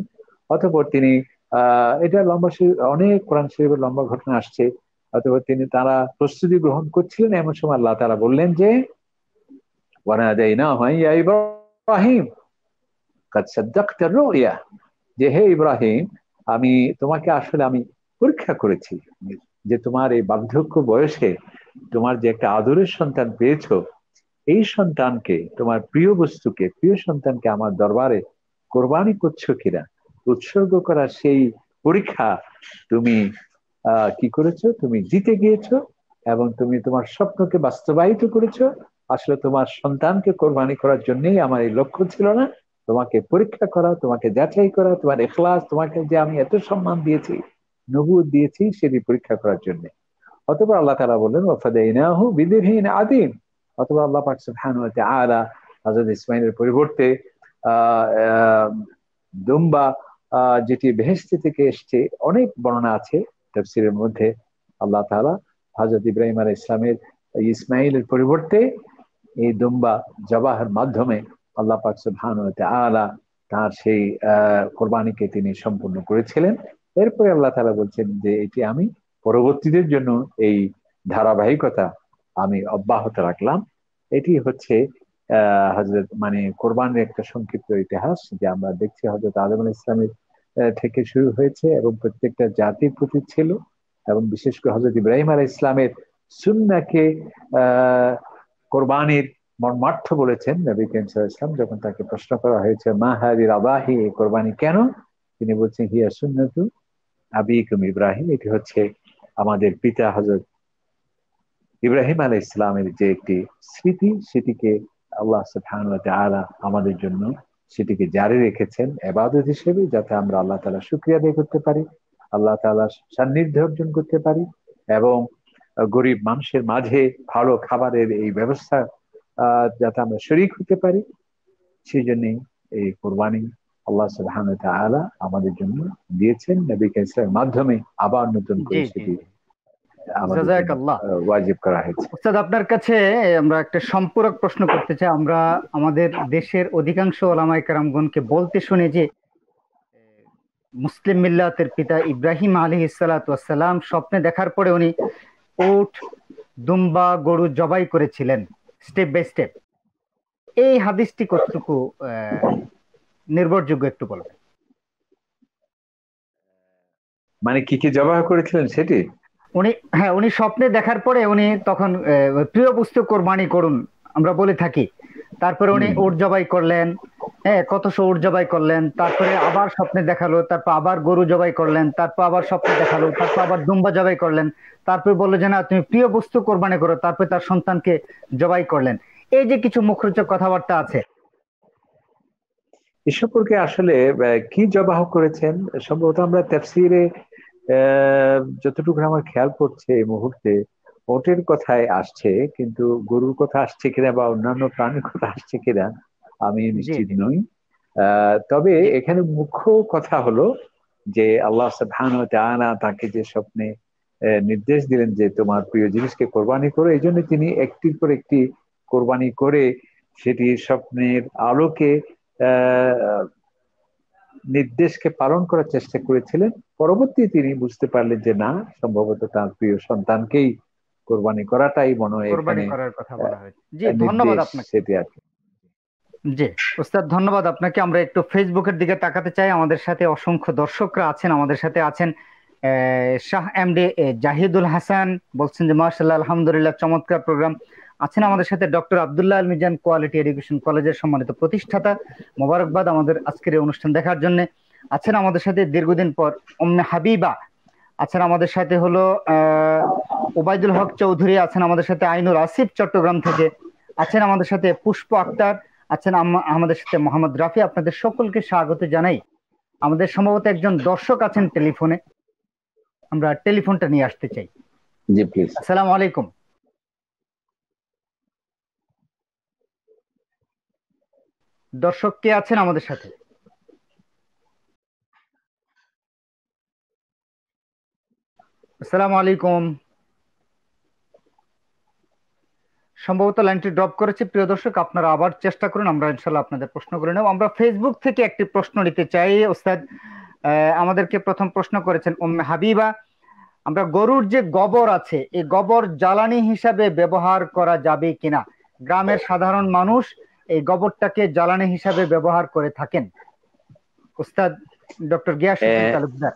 অতপর তিনি আহ এটা লম্বা অনেক কোরআন শরীফের লম্বা ঘটনা আসছে, অতপর তিনি তারা প্রস্তুতি গ্রহণ করছিলেন, এমন সময় আল্লাহ তারা বললেন যে ওয়ানা দেয় না হয় ইব্রাহিম যে, হে ইব্রাহিম, আমি তোমাকে আসলে আমি পরীক্ষা করেছি যে, তোমার এই বার্ধক্য বয়সে তোমার যে একটা আদরের সন্তান পেয়েছ, এই সন্তানকে, তোমার প্রিয় বস্তুকে, প্রিয় সন্তানকে আমার দরবারে কোরবানি করছ কিনা? উৎসর্গ করার সেই পরীক্ষা তুমি কি করেছ? তুমি জিতে গিয়েছো এবং তুমি তোমার স্বপ্নকে বাস্তবায়িত করেছ। আসলে তোমার সন্তানকে কোরবানি করার জন্যই আমার এই লক্ষ্য ছিল না। তোমাকে পরীক্ষা করা, তোমাকে যাচাই করা, তোমার এখলাস তোমাকে যে আমি এত সম্মান দিয়েছি নবুদ দিয়েছি, সেটি পরীক্ষা করার জন্য। অথবা আল্লাহ তালা বললেন ওফাদাইনাহু বিদিরহীন আদিম অথবা আল্লাহ পাক সুবহান তাআলা হযরত ইসমাইলের পরিবর্তে দুম্বা যেটি বেহেস্তি থেকে এসছে, অনেক বর্ণনা আছে তাফসিরের মধ্যে। আল্লাহ তাআলা হযরত ইব্রাহিম আলাইহিস ইসলামের ইসমাইলের পরিবর্তে এই দুম্বা জবাহের মাধ্যমে আল্লাহ পাক সুবহান ওয়া তাআলা তার সেই কোরবানিকে তিনি সম্পূর্ণ করেছিলেন। এরপরে আল্লাহ তালা বলছেন যে, এটি আমি পরবর্তীদের জন্য এই ধারাবাহিকতা আমি অব্যাহত রাখলাম। এটি হচ্ছে হজরত মানে কোরবানের একটা সংক্ষিপ্ত ইতিহাস যে আমরা দেখছি হজরত আদম আল ইসলামের থেকে শুরু হয়েছে এবং প্রত্যেকটা জাতির প্রতি ছিল এবং বিশেষ করে হজরত ইব্রাহিম আল ইসলামের সুন্নাকে আহ, কোরবানির মর্মার্থ বলেছেন নবী কেম ইসলাম যখন তাকে প্রশ্ন করা হয়েছে, মা হাদির আবাহি কোরবানি কেন? তিনি বলছেন, হিয়া সুন্নতু আবিকুম ইব্রাহিম। এটি হচ্ছে আমাদের পিতা হজরত ইব্রাহিম আলাই ইসলামের যে একটি স্মৃতি, সেটিকে আল্লাহ আলা আমাদের জন্য সেটিকে জারি রেখেছেন এবাদত হিসেবে, যাতে আমরা আল্লাহ তালা শুক্রিয়া আদায় করতে পারি, আল্লাহ তালা সান্নিধ্য অর্জন করতে পারি এবং গরিব মানুষের মাঝে ভালো খাবারের এই ব্যবস্থা যাতে আমরা শরিক হতে পারি। সেই জন্যই এই কোরবানি আল্লাহ সুবহান তাআলা আমাদের জন্য দিয়েছেন নবী কাইসের মাধ্যমে আবার নতুন করে সেটি ওয়াজিব করা হয়েছে। উস্তাদ আপনার কাছে আমরা একটা সম্পূরক প্রশ্ন করতে চাই। আমরা আমাদের দেশের অধিকাংশ কারামগণকে বলতে শুনে যে মুসলিম মিল্লাতের পিতা ইব্রাহিম আলী ইসালাতাম স্বপ্নে দেখার পরে উনি উট দুম্বা গরু জবাই করেছিলেন। স্টেপ বাই স্টেপ এই হাদিসটি কতটুকু নির্ভরযোগ্য একটু বলবেন। মানে কি কি জবাহ করেছিলেন সেটি? উনি হ্যাঁ উনি স্বপ্নে দেখার পরে উনি তখন প্রিয় পুস্তক কোরবানি করুন আমরা বলে থাকি। তারপরে উনি উট জবাই করলেন হ্যাঁ কত সৌর জবাই করলেন তারপরে আবার স্বপ্নে দেখাল তারপর আবার গরু জবাই করলেন তারপর আবার স্বপ্নে দেখাল তারপর আবার দুম্বা জবাই করলেন তারপর বলল যে না তুমি প্রিয় বস্তু কোরবানি করো। তারপর তার সন্তানকে জবাই করলেন। এই যে কিছু মুখরোচক কথাবার্তা আছে। এ সম্পর্কে আসলে কি জবাহ করেছেন? সম্ভবত আমরা তেফসিরে যতটুকু আমার খেয়াল করছে এই মুহূর্তে ওটের কথায় আসছে কিন্তু গরুর কথা আসছে কিনা বা অন্যান্য প্রাণীর কথা আসছে কিনা আমি নিশ্চিত নই। তবে এখানে মুখ্য কথা হলো যে আল্লাহ সাবহানা তাকে যে স্বপ্নে নির্দেশ দিলেন যে তোমার প্রিয় জিনিসকে কোরবানি করো এই জন্য তিনি একটির পর একটি কোরবানি করে সেটি স্বপ্নের আলোকে নির্দেশকে পালন করার চেষ্টা করেছিলেন। পরবর্তী তিনি বুঝতে পারলেন যে না সম্ভবত তার প্রিয় সন্তানকেই কোরবানি করাটাই মনে হয় কোরবানি করার কথা বলা হয়েছে। জি ধন্যবাদ আপনাকে। সেটি কি। জি উস্তাদ ধন্যবাদ আপনাকে। আমরা একটু ফেসবুকের দিকে তাকাতে চাই। আমাদের সাথে অসংখ্য দর্শকরা আছেন আমাদের সাথে আছেন শাহ এমডি জাহিদুল হাসান। বলছেন যে মার্শাল্লাহ আলহামদুলিল্লাহ চমৎকার প্রোগ্রাম। আছেন আমাদের সাথে doctor Abdullah Al Mizan quality education কলেজের সম্মানিত প্রতিষ্ঠাতা। মোবারকবাদ আমাদের আজকের এই অনুষ্ঠান দেখার জন্য। আছেন আমাদের সাথে দীর্ঘদিন পর অম্মে হাবিবা আছেন আমাদের সাথে হলো ওবায়দুল হক চৌধুরী আছেন আমাদের সাথে আইনুল আসিফ চট্টগ্রাম থেকে আছেন আমাদের সাথে পুষ্প আক্তার আছেন আমাদের সাথে মোহাম্মদ রাফি আপনাদের সকলকে স্বাগত জানাই। আমাদের সম্ভবত একজন দর্শক আছেন টেলিফোনে। আমরা টেলিফোনটা নিয়ে আসতে চাই। জি প্লিজ আসসালামু আলাইকুম। দর্শক কে আছেন আমাদের সাথে? আসসালামু আলাইকুম। সম্ভবত লাইনটি ড্রপ করেছে। প্রিয় দর্শক আপনারা আবার চেষ্টা করুন আমরা ইনশাল্লাহ আপনাদের প্রশ্ন করে নেব। আমরা ফেসবুক থেকে একটি প্রশ্ন নিতে চাই ওস্তাদ। আমাদেরকে প্রথম প্রশ্ন করেছেন ওম্মে হাবিবা। আমরা গরুর যে গোবর আছে এই গোবর জ্বালানি হিসাবে ব্যবহার করা যাবে কিনা? গ্রামের সাধারণ মানুষ এই গোবরটাকে জ্বালানি হিসাবে ব্যবহার করে থাকেন। ওস্তাদ ডক্টর গিয়াসুদ্দিন তালুকদার।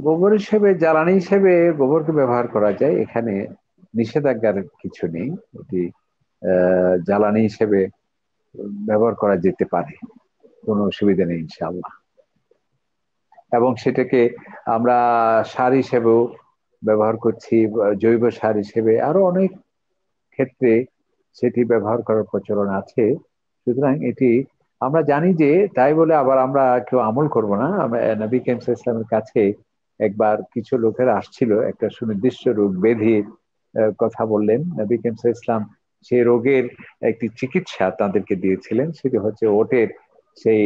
গোবর হিসেবে, জ্বালানি হিসেবে গোবরকে ব্যবহার করা যায়। এখানে নিষেধাজ্ঞার কিছু নেই। এটি জ্বালানি হিসেবে ব্যবহার করা যেতে পারে। কোনো অসুবিধা নেই, ইনশাআল্লাহ। এবং সেটাকে আমরা সার হিসেবেও ব্যবহার করছি, জৈব সার হিসেবে। আরও অনেক ক্ষেত্রে সেটি ব্যবহার করার প্রচলন আছে। সুতরাং এটি আমরা জানি যে, তাই বলে আবার আমরা কেউ আমল করব না। আমরা, নবী কেমস ইসলামের কাছে একবার কিছু লোকের আসছিল, একটা সুনির্দিষ্ট রোগ বেধির কথা বললেন নবী কেমস ইসলাম সেই রোগের একটি চিকিৎসা তাদেরকে দিয়েছিলেন, সেটি হচ্ছে ওটের সেই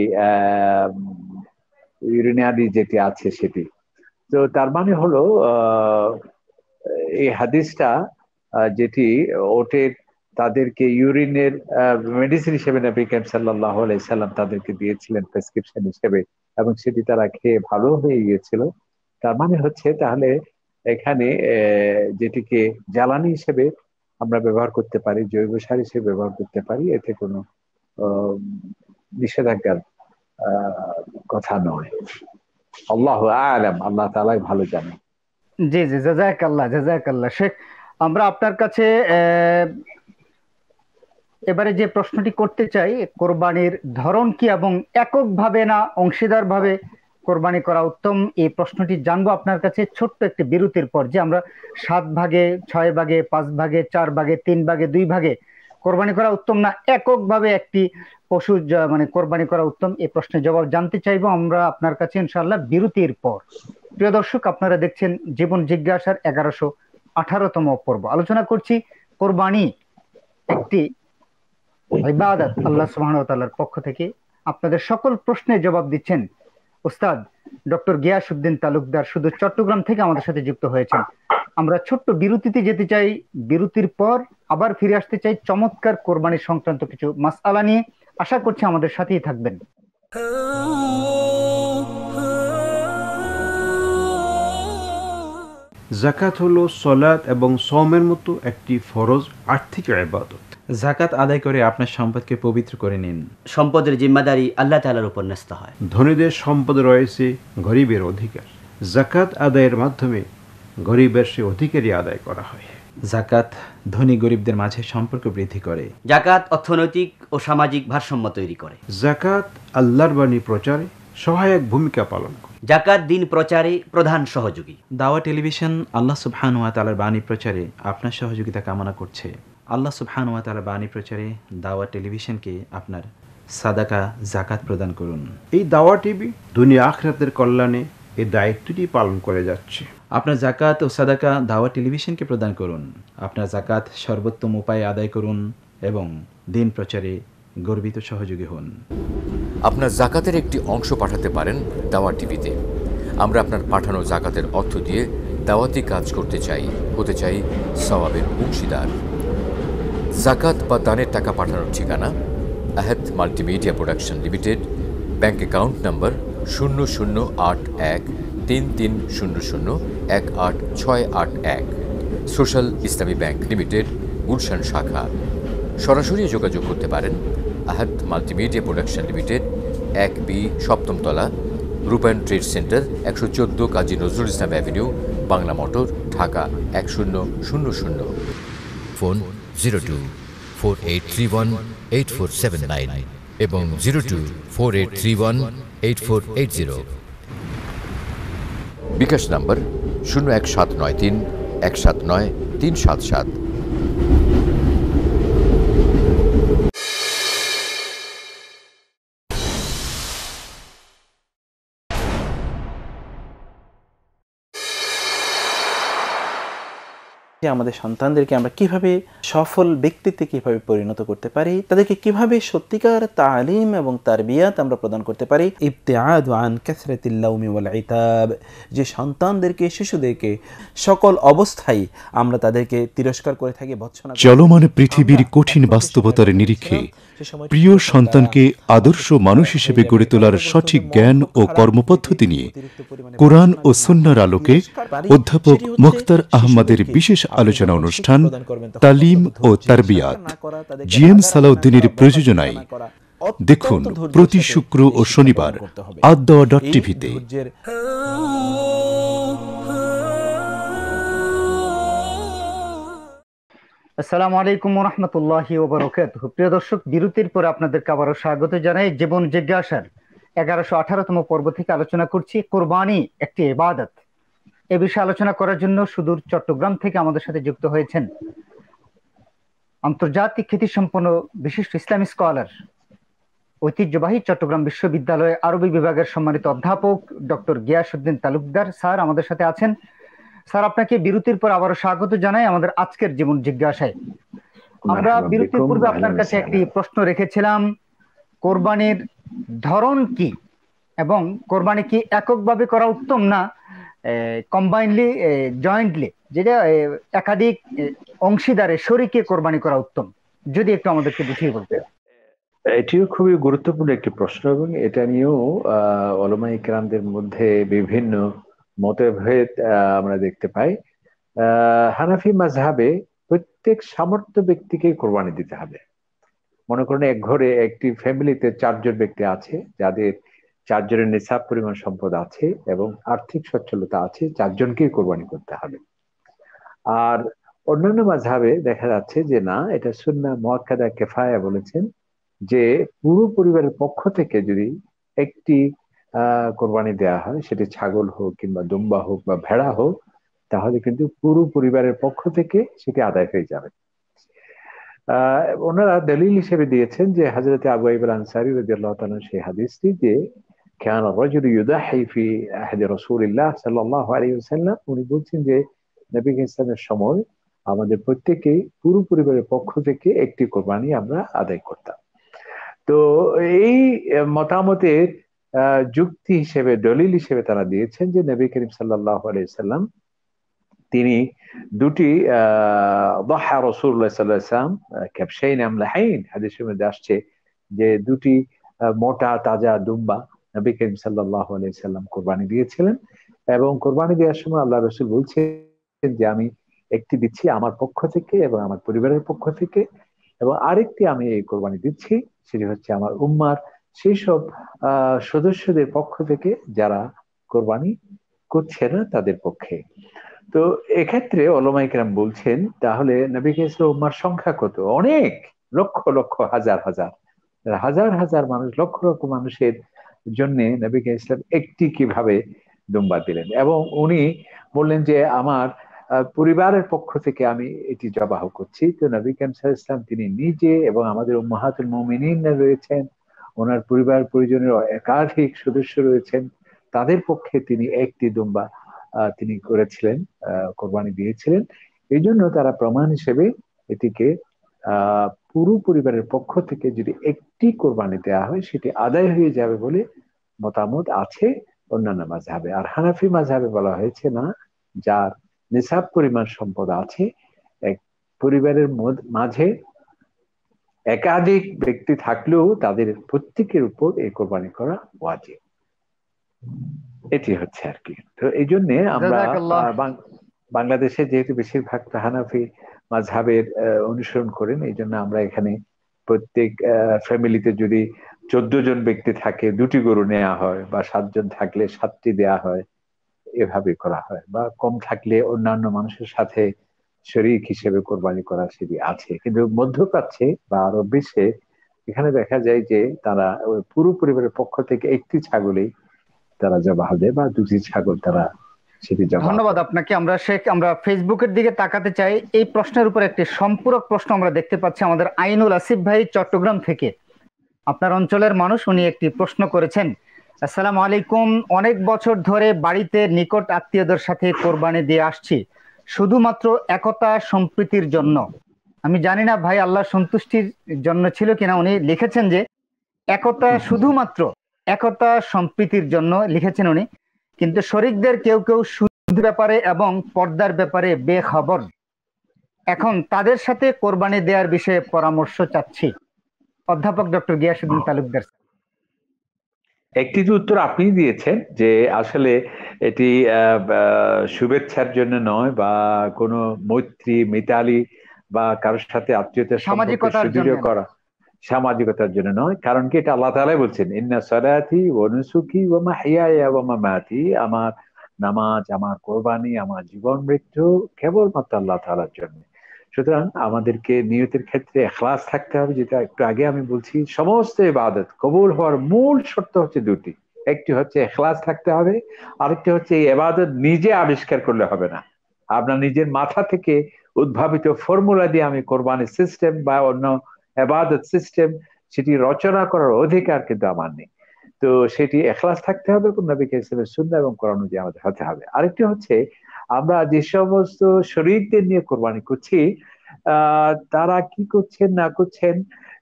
ইউরিনারি যেটি আছে সেটি। তো তার মানে হলো এই হাদিসটা যেটি ওটের তাদেরকে ইউরিনের মেডিসিন হিসেবে নবী কেম সাল্লাহ সাল্লাম তাদেরকে দিয়েছিলেন প্রেসক্রিপশন হিসেবে, এবং সেটি তারা খেয়ে ভালো হয়ে গিয়েছিল। তার মানে হচ্ছে তাহলে এখানে যেটিকে জ্বালানি হিসেবে আমরা ব্যবহার করতে পারি, জৈব সার হিসেবে ব্যবহার করতে পারি, এতে কোনো নিষেধাজ্ঞার কথা নয়। আল্লাহ আলম, আল্লাহ তালাই ভালো জানেন। জি জি জাজাক আল্লাহ জাজাক আল্লাহ শেখ, আমরা আপনার কাছে এবারে যে প্রশ্নটি করতে চাই, কোরবানির ধরন কি এবং এককভাবে না অংশীদার ভাবে কোরবানি করা উত্তম। এই প্রশ্নটি জানব আপনার কাছে। ছোট্ট একটি বিরতির পর যে আমরা সাত ভাগে, ছয় ভাগে, পাঁচ ভাগে, চার ভাগে, তিন ভাগে, দুই ভাগে কোরবানি করা উত্তম না এককভাবে একটি পশু মানে কোরবানি করা উত্তম? এই প্রশ্নের জবাব জানতে চাইব আমরা আপনার কাছে ইনশাল্লাহ বিরতির পর। প্রিয় দর্শক, আপনারা দেখছেন জীবন জিজ্ঞাসার এগারোশো আঠারোতম পর্ব। আলোচনা করছি কোরবানি একটি আল্লাহ সুবাহর পক্ষ থেকে। আপনাদের সকল প্রশ্নের জবাব দিচ্ছেন উস্তাদ ডক্টর গিয়াসুদ্দিন তালুকদার শুধু চট্টগ্রাম থেকে আমাদের সাথে যুক্ত হয়েছেন। আমরা ছোট্ট বিরতিতে যেতে চাই। বিরতির পর আবার ফিরে আসতে চাই চমৎকার কোরবানি সংক্রান্ত কিছু মাসালা নিয়ে। আশা করছি আমাদের সাথেই থাকবেন। জাকাত হলো সলাৎ এবং সমের মতো একটি ফরজ আর্থিক আবাদত জাকাত আদায় করে আপনার সম্পদকে পবিত্র করে নিন। সম্পদের জিম্মাদারি আল্লাহ তালার উপর ন্যস্ত হয়। ধনীদের সম্পদ রয়েছে গরিবের অধিকার। জাকাত আদায়ের মাধ্যমে গরিবের সে অধিকারই আদায় করা হয়। জাকাত ধনী গরিবদের মাঝে সম্পর্ক বৃদ্ধি করে। জাকাত অর্থনৈতিক ও সামাজিক ভারসাম্য তৈরি করে। জাকাত আল্লাহর বাণী প্রচারে সহায়ক ভূমিকা পালন করে। জাকাত দিন প্রচারে প্রধান সহযোগী। দাওয়া টেলিভিশন আল্লাহ সুবহান ওয়া তালার বাণী প্রচারে আপনার সহযোগিতা কামনা করছে। আল্লাহ সুবহান ওয়া তালার বাণী প্রচারে দাওয়া টেলিভিশনকে আপনার সাদাকা জাকাত প্রদান করুন। এই দাওয়া টিভি দুনিয়া আখরাতের কল্যাণে এই দায়িত্বটি পালন করে যাচ্ছে। আপনার জাকাত ও সাদাকা দাওয়া টেলিভিশনকে প্রদান করুন। আপনার জাকাত সর্বোত্তম উপায়ে আদায় করুন এবং দিন প্রচারে গর্বিত সহযোগী হন। আপনার জাকাতের একটি অংশ পাঠাতে পারেন দাওয়া টিভিতে। আমরা আপনার পাঠানো জাকাতের অর্থ দিয়ে দাওয়াতি কাজ করতে চাই হতে চাই সওয়াবের অংশীদার। জাকাত বা দানের টাকা পাঠানোর ঠিকানা Ahed multimedia production limited bank account number শূন্য শূন্য আট এক তিন তিন শূন্য শূন্য এক আট ছয় আট এক, সোশ্যাল ইসলামী ব্যাংক লিমিটেড, গুলশান শাখা। সরাসরি যোগাযোগ করতে পারেন আহাদ মাল্টিমিডিয়া প্রোডাকশন লিমিটেড, এক বি সপ্তমতলা রূপায়ণ ট্রেড সেন্টার, একশো চোদ্দ কাজী নজরুল ইসলাম অ্যাভিনিউ, বাংলা মোটর, ঢাকা, এক শূন্য শূন্য শূন্য। Phone zero two four eight three one eight four seven nine এবং zero two four eight three one eight four eight zero bKash number শূন্য এক সাত নয় তিন, এক সাত নয়, তিন সাত সাত। যে আমাদের সন্তানদেরকে আমরা কীভাবে সফল ব্যক্তিত্বে কীভাবে পরিণত করতে পারি তাদেরকে কীভাবে সত্যিকার তালিম এবং তারবিয়াত আমরা প্রদান করতে পারি। ইবতিআদ আন কাসরাতিল ওয়াল ইতাব যে সন্তানদেরকে শিশুদেরকে সকল অবস্থায় আমরা তাদেরকে তিরস্কার করে থাকি ভৎসনা চলমান পৃথিবীর কঠিন বাস্তবতার নিরিখে প্রিয় সন্তানকে আদর্শ মানুষ হিসেবে গড়ে তোলার সঠিক জ্ঞান ও কর্মপদ্ধতি নিয়ে কোরআন ও সুন্নার আলোকে অধ্যাপক মুখতার আহমদের বিশেষ আলোচনা অনুষ্ঠান তালিম ও তারবিয়াত। জিএম সালাউদ্দিনের প্রযোজনায় দেখুন প্রতি শুক্র ও শনিবার আদওয়া ডট টিভিতে। আসসালামু আলাইকুম রহমতুল্লাহি ওবরকাত প্রিয় দর্শক বিরতির পরে আপনাদেরকে আবারও স্বাগত জানাই জীবন জিজ্ঞাসার এগারোশো আঠারোতম পর্ব থেকে আলোচনা করছি। কোরবানি একটি ইবাদত। এ বিষয়ে আলোচনা করার জন্য সুদূর চট্টগ্রাম থেকে আমাদের সাথে যুক্ত হয়েছেন আন্তর্জাতিক খ্যাতিসম্পন্ন বিশিষ্ট ইসলামী স্কলার ঐতিহ্যবাহী চট্টগ্রাম বিশ্ববিদ্যালয়ে আরবি বিভাগের সম্মানিত অধ্যাপক ডক্টর গিয়াসুদ্দিন তালুকদার স্যার আমাদের সাথে আছেন। স্যার আপনাকে বিরতির পর আবারও স্বাগত জানাই আমাদের আজকের জীবন জিজ্ঞাসায়। আমরা বিরতির পূর্বে আপনার কাছে একটি প্রশ্ন রেখেছিলাম কোরবানির ধরন কি এবং কোরবানি কি এককভাবে করা উত্তম না কম্বাইনলি জয়েন্টলি যেটা একাধিক অংশীদারে শরিকে কোরবানি করা উত্তম। যদি একটু আমাদেরকে বুঝিয়ে বলতে। এটিও খুবই গুরুত্বপূর্ণ একটি প্রশ্ন এবং এটা নিয়েও আহ ওলামা ইকরামদের মধ্যে বিভিন্ন মতভেদ আমরা দেখতে পাই। হানাফি মাযহাবে প্রত্যেক সামর্থ্য ব্যক্তিকে কোরবানি দিতে হবে। মনে করেন, এক ঘরে একটি ফ্যামিলিতে চারজন ব্যক্তি আছে, যাদের চারজনের নিসাব পরিমাণ সম্পদ আছে এবং আর্থিক সচ্ছলতা আছে, চারজনকেই কোরবানি করতে হবে। আর অন্যান্য মাঝহাবে দেখা যাচ্ছে যে, না, এটা সুন্না মোয়াক্কাদা কেফায়া বলেছেন যে, পুরো পরিবারের পক্ষ থেকে যদি একটি কোরবানি দেওয়া হয়, সেটি ছাগল হোক কিংবা দুম্বা হোক বা ভেড়া হোক, তাহলে কিন্তু পুরো পরিবারের পক্ষ থেকে সেটি আদায় হয়ে যাবে। ওনারা দলিল হিসেবে দিয়েছেন যে হাজরতে আবু আইব আনসারি রাদিয়াল্লাহু তাআলা সেই হাদিসটি যে كان الرجل يضحي في عهد رسول الله صلى الله عليه وسلم উনি বলছেন যে নবী ইসলামের সময় আমাদের প্রত্যেকেই পুরো পরিবারের পক্ষ থেকে একটি কোরবানি আমরা আদায় করতাম তো এই আহ, মতামতের আহ, যুক্তি হিসেবে দলিল হিসেবে তারা দিয়েছেন যে নবী করিম সাল্লাহ আলাইসাল্লাম তিনি দুটি দহা রসুল্লাহ সাল্লাম ক্যাপসাইন আমলাহাইন হাদিসের মধ্যে আসছে যে দুটি আহ, মোটা তাজা দুম্বা নবী করিম সাল্লাহ আলাইসাল্লাম কোরবানি দিয়েছিলেন এবং কোরবানি দেওয়ার সময় আল্লাহ রসুল বলছেন যে আমি একটি দিচ্ছি আমার পক্ষ থেকে এবং আমার পরিবারের পক্ষ থেকে এবং আরেকটি আমি এই কোরবানি দিচ্ছি, সেটি হচ্ছে আমার উম্মার। সেই সব সদস্যদের পক্ষ থেকে যারা কোরবানি করছে না, তাদের পক্ষে। তো এক্ষেত্রে ওলামাইকরাম বলছেন, তাহলে নবী উম্মার সংখ্যা কত? অনেক! লক্ষ লক্ষ, হাজার হাজার। হাজার হাজার মানুষ, লক্ষ লক্ষ মানুষের জন্য নবী ইসলাম একটি কীভাবে দুম্বা দিলেন? এবং উনি বললেন যে, আমার পরিবারের পক্ষ থেকে আমি এটি জবাহ করছি। তো নবী ক্যান্সার ইসলাম তিনি নিজে এবং আমাদের মহাতুল মমিন রয়েছেন। ওনার পরিবার পরিজনের একাধিক সদস্য রয়েছেন। তাদের পক্ষে তিনি একটি দুম্বা তিনি করেছিলেন কোরবানি দিয়েছিলেন। এই জন্য তারা প্রমাণ হিসেবে এটিকে পুরো পরিবারের পক্ষ থেকে যদি একটি কোরবানি দেওয়া হয় সেটি আদায় হয়ে যাবে বলে মতামত আছে অন্যান্য মাঝাবে আর হানাফি মাঝাবে বলা হয়েছে না যার নিসাব পরিমাণ সম্পদ আছে এক পরিবারের মাঝে একাধিক ব্যক্তি থাকলেও তাদের প্রত্যেকের উপর এই কোরবানি করা ওয়াজিব। এটি হচ্ছে আর কি। তো এই জন্যে আমরা বাংলাদেশে যেহেতু বেশিরভাগ হানাফি মাঝহাবের অনুসরণ করেন। এই জন্য আমরা এখানে প্রত্যেক ফ্যামিলিতে যদি চোদ্দ জন ব্যক্তি থাকে, দুটি গরু নেওয়া হয় বা সাতজন থাকলে সাতটি দেয়া হয়, এভাবে করা হয়। বা কম থাকলে অন্যান্য মানুষের সাথে শরিক হিসেবে কোরবানি করা সেটি আছে। কিন্তু মধ্যপ্রাচ্যে বা আরব বিশ্বে এখানে দেখা যায় যে তারা পুরো পরিবারের পক্ষ থেকে একটি ছাগলেই তারা জবাহ দেয় বা দুটি ছাগল তারা ধন্যবাদ আপনাকে। আমরা শেখ আমরা ফেসবুকের দিকে তাকাতে চাই। এই প্রশ্নের উপর একটি সম্পূরক প্রশ্ন আমরা দেখতে পাচ্ছি আমাদের আইনুল আসিফ ভাই চট্টগ্রাম থেকে। আপনার অঞ্চলের মানুষ উনি একটি প্রশ্ন করেছেন। আসসালামু আলাইকুম। অনেক বছর ধরে বাড়িতে নিকট আত্মীয়দের সাথে কোরবানি দিয়ে আসছি। শুধুমাত্র একতা সম্প্রীতির জন্য। আমি জানি না ভাই আল্লাহ সন্তুষ্টির জন্য ছিল কিনা। উনি লিখেছেন যে, একতা শুধুমাত্র একতা সম্প্রীতির জন্য লিখেছেন উনি। কিন্তু শরিকদের কেউ কেউ সুদ ব্যাপারে এবং পর্দার ব্যাপারে বেখবর। এখন তাদের সাথে কোরবানি দেওয়ার বিষয়ে পরামর্শ চাচ্ছি। অধ্যাপক ডক্টর গিয়াসুদ্দিন তালুকদার একটি উত্তর আপনি দিয়েছেন যে আসলে এটি শুভেচ্ছার জন্য নয় বা কোনো মৈত্রী মিতালি বা কারোর সাথে আত্মীয়তার সামাজিকতার জন্য করা। সামাজিকতার জন্য নয়। কারণ কি? এটা আল্লাহ তালাই বলছেন, ইন্না সরাতি ও নুসুকি ও মাহিয়া ও মামাতি। আমার নামাজ, আমার কোরবানি, আমার জীবন মৃত্যু কেবলমাত্র আল্লাহ তালার জন্য। সুতরাং আমাদেরকে নিয়তের ক্ষেত্রে এখলাস থাকতে হবে, যেটা একটু আগে আমি বলছি, সমস্ত ইবাদত কবুল হওয়ার মূল শর্ত হচ্ছে দুটি। একটি হচ্ছে এখলাস থাকতে হবে, আরেকটি হচ্ছে এই এবাদত নিজে আবিষ্কার করলে হবে না। আপনার নিজের মাথা থেকে উদ্ভাবিত ফর্মুলা দিয়ে আমি কোরবানির সিস্টেম বা অন্য এবাদত সিস্টেম সেটি রচনা করার অধিকার কিন্তু আমার নেই। তো সেটি এখলাস থাকতে হবে কোন নবীকে ইসলামের সুন্দর এবং কোরআন অনুযায়ী আমাদের হতে হবে। আরেকটি হচ্ছে, আমরা যে সমস্ত শরীরদের নিয়ে কোরবানি করছি তারা কি করছেন, না করছেন,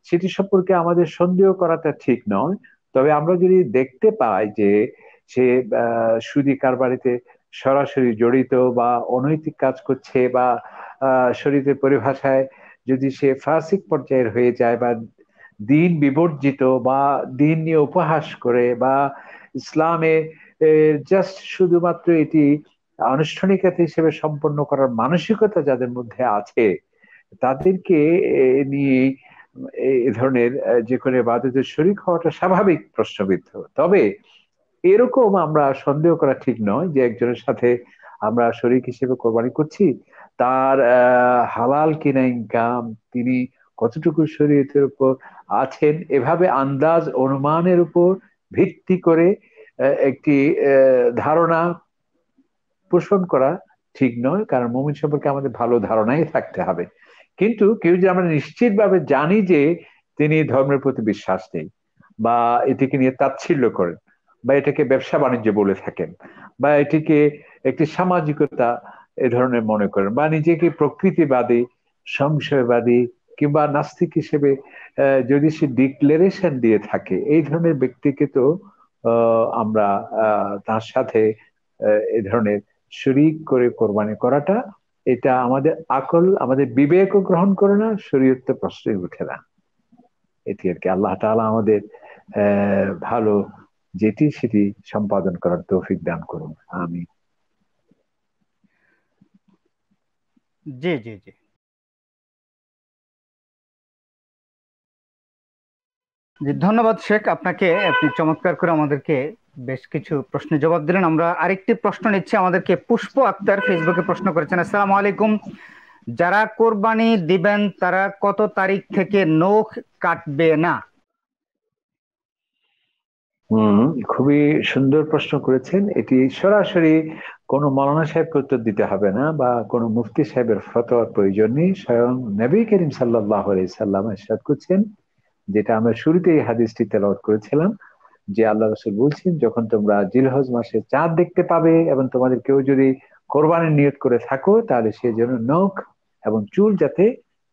সেটি সম্পর্কে আমাদের সন্দেহ করাটা ঠিক নয়। তবে আমরা যদি দেখতে পাই যে সে সুদি কারবারিতে সরাসরি জড়িত বা অনৈতিক কাজ করছে বা শরীরের পরিভাষায় যদি সে ফাসিক পর্যায়ের হয়ে যায় বা দিন বিবর্জিত বা দিন নিয়ে উপহাস করে বা ইসলামে জাস্ট শুধুমাত্র এটি আনুষ্ঠানিকতা হিসেবে সম্পন্ন করার মানসিকতা যাদের মধ্যে আছে, তাদেরকে নিয়ে, এ ধরনের যে কোনো বাদতের শরিক হওয়াটা স্বাভাবিক প্রশ্নবিদ্ধ। তবে এরকম আমরা সন্দেহ করা ঠিক নয় যে একজনের সাথে আমরা শরিক হিসেবে কোরবানি করছি। তার হালাল কিনা ইনকাম, তিনি কতটুকু শরীয়তের উপর আছেন, এভাবে আন্দাজ, অনুমানের উপর ভিত্তি করে একটি ধারণা পোষণ করা ঠিক নয়, কারণ মমিন সম্পর্কে আমাদের ভালো ধারণাই থাকতে হবে। কিন্তু কেউ যে আমরা নিশ্চিতভাবে জানি যে তিনি ধর্মের প্রতি বিশ্বাস নেই, বা এটিকে নিয়ে তাচ্ছিল্য করেন, বা এটাকে ব্যবসা বাণিজ্য বলে থাকেন, বা এটিকে একটি সামাজিকতা এ ধরনের মনে করেন বা নিজেকে প্রকৃতিবাদী, সংশয়বাদী কিংবা নাস্তিক হিসেবে যদি সে ডিক্লারেশন দিয়ে থাকে, এই ধরনের ব্যক্তিকে তো আমরা তার সাথে, এ ধরনের শরিক করে কোরবানি করাটা, এটা আমাদের আকল, আমাদের বিবেকও গ্রহণ করে না শরীয়ত প্রশ্নই উঠে না। এটি আর কি আল্লাহ তালা আমাদের ভালো যেটি সেটি সম্পাদন করার তৌফিক দান করুন। আমি জি জি জি। জি, ধন্যবাদ শেখ। আপনাকে আপনি চমৎকার করে আমাদেরকে বেশ কিছু প্রশ্নের জবাব দিলেন। আমরা আরেকটি প্রশ্ন নিচ্ছি আমাদেরকে। পুষ্প আক্তার ফেসবুকে প্রশ্ন করেছেন, আসসালামু আলাইকুম। যারা কোরবানি দিবেন তারা কত তারিখ থেকে নখ কাটবে না? খুবই সুন্দর প্রশ্ন করেছেন। এটি সরাসরি কোনো মৌলানা সাহেবকে উত্তর দিতে হবে না বা কোনো মুফতি সাহেবের ফতোয়ার প্রয়োজন নেই। স্বয়ং নবী করিম সাল্লাহ সাল্লাম এরশাদ করছেন, যেটা আমরা শুরুতে এই হাদিসটি তেলাওয়াত করেছিলাম যে আল্লাহ রসুল বলছেন, যখন তোমরা জিলহজ মাসে চাঁদ দেখতে পাবে এবং তোমাদের কেউ যদি কোরবানির নিয়ত করে থাকো, তাহলে সে যেন নখ এবং চুল যাতে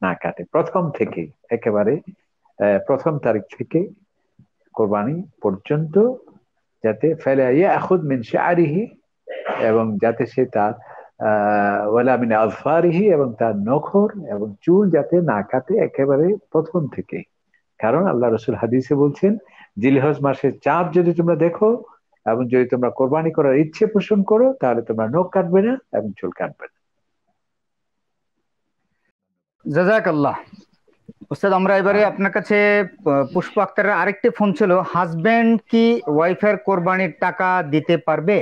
না কাটে। প্রথম থেকে একেবারে প্রথম তারিখ থেকে কোরবানি পর্যন্ত যাতে ফেলে আখুদ মিন আরিহি এবং যাতে সে তার ওয়ালামিন আজফারিহি এবং তার নখর এবং চুল যাতে না কাটে একেবারে প্রথম থেকে কারণ আল্লাহ রসুল হাদিসে বলছেন, জিলহজ মাসের চাপ যদি তোমরা দেখো এবং যদি তোমরা কোরবানি করার ইচ্ছে পোষণ করো, তাহলে তোমরা নখ কাটবে না এবং চুল কাটবে না। জাজাক আল্লাহ ওস্তাদ আমরা এবারে আপনার কাছে পুষ্প আক্তারের আরেকটি ফোন ছিল হাজবেন্ড কি ওয়াইফের কোরবানির টাকা দিতে পারবে?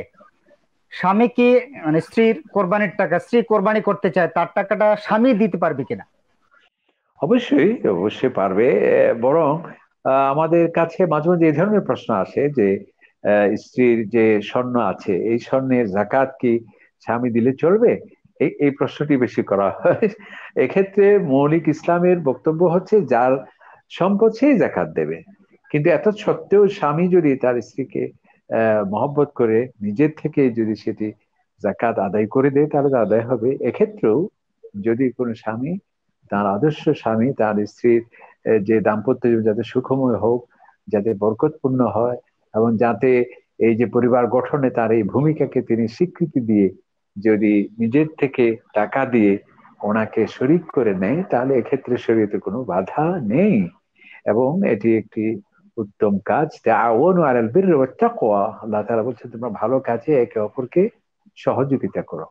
স্বামী কি মানে স্ত্রীর কোরবানির টাকা স্ত্রী কোরবানি করতে চায় তার টাকাটা স্বামী দিতে পারবে কিনা? অবশ্যই অবশ্যই পারবে বরং আমাদের কাছে মাঝে মাঝে এই ধরনের প্রশ্ন আসে যে স্ত্রীর যে স্বর্ণ আছে এই স্বর্ণের জাকাত কি স্বামী দিলে চলবে? এই এই প্রশ্নটি বেশি করা হয়। এক্ষেত্রে মৌলিক ইসলামের বক্তব্য হচ্ছে, যার সম্পদ সেই জাকাত দেবে। কিন্তু এত সত্ত্বেও স্বামী যদি তার স্ত্রীকে মহব্বত করে নিজের থেকে যদি সেটি জাকাত আদায় করে দেয়, তাহলে আদায় হবে। এক্ষেত্রেও যদি কোনো স্বামী, তার আদর্শ স্বামী, তার স্ত্রীর যে দাম্পত্য যাতে সুখময় হোক, যাতে বরকতপূর্ণ হয়, এবং যাতে এই যে পরিবার গঠনে তার এই ভূমিকাকে তিনি স্বীকৃতি দিয়ে যদি নিজের থেকে টাকা দিয়ে ওনাকে শরিক করে নেয়, তাহলে এক্ষেত্রে শরীয়তে কোনো বাধা নেই। এবং এটি একটি উত্তম কাজ। আল্লাহ তারা বলছে তোমরা ভালো কাজে একে অপরকে সহযোগিতা করো।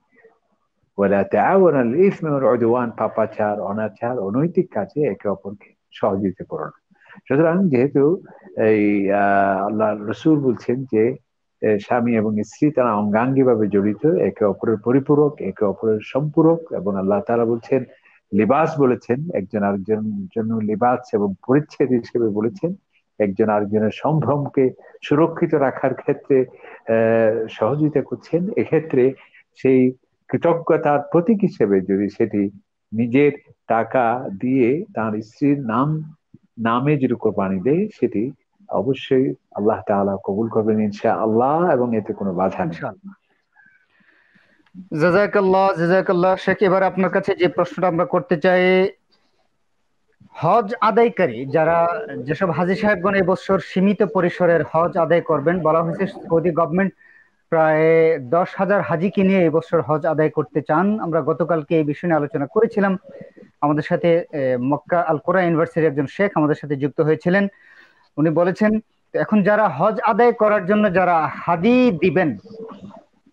পাপাচার, অনাচার, অনৈতিক কাজে একে অপরকে সহযোগিতা করো না। সুতরাং যেহেতু এই আল্লাহ রসুল বলছেন যে স্বামী এবং স্ত্রী, তারা অঙ্গাঙ্গি ভাবে জড়িত, একে অপরের পরিপূরক, একে অপরের সম্পূরক এবং আল্লাহ তারা বলছেন, লিবাস বলেছেন, একজন আরেকজন জন্য লিবাস এবং পরিচ্ছেদ হিসেবে বলেছেন, একজন আরেকজনের সম্ভ্রমকে সুরক্ষিত রাখার ক্ষেত্রে সহযোগিতা করছেন, এক্ষেত্রে সেই কৃতজ্ঞতার প্রতীক হিসেবে যদি সেটি নিজের টাকা দিয়ে তার স্ত্রীর নাম, নামে যদি কোরবানি দেয়, সেটি অবশ্যই আল্লাহ তাআলা কবুল করবেন ইনশা আল্লাহ এবং এতে কোনো বাধা নেই। শেখ, এবার আপনার কাছে যে প্রশ্নটা আমরা করতে চাই, হজ আদায়কারী যারা যেসব হাজি সাহেবগণ এবছর সীমিত পরিসরের হজ আদায় করবেন, বলা হয়েছে সৌদি গভর্নমেন্ট প্রায় দশ হাজার হাজিকে নিয়ে এবছর হজ আদায় করতে চান। আমরা গতকালকে এই বিষয় নিয়ে আলোচনা করেছিলাম। আমাদের সাথে মক্কা আল কোরআ ইউনিভার্সিটির একজন শেখ আমাদের সাথে যুক্ত হয়েছিলেন। উনি বলেছেন, এখন যারা হজ আদায় করার জন্য যারা হাদি দিবেন,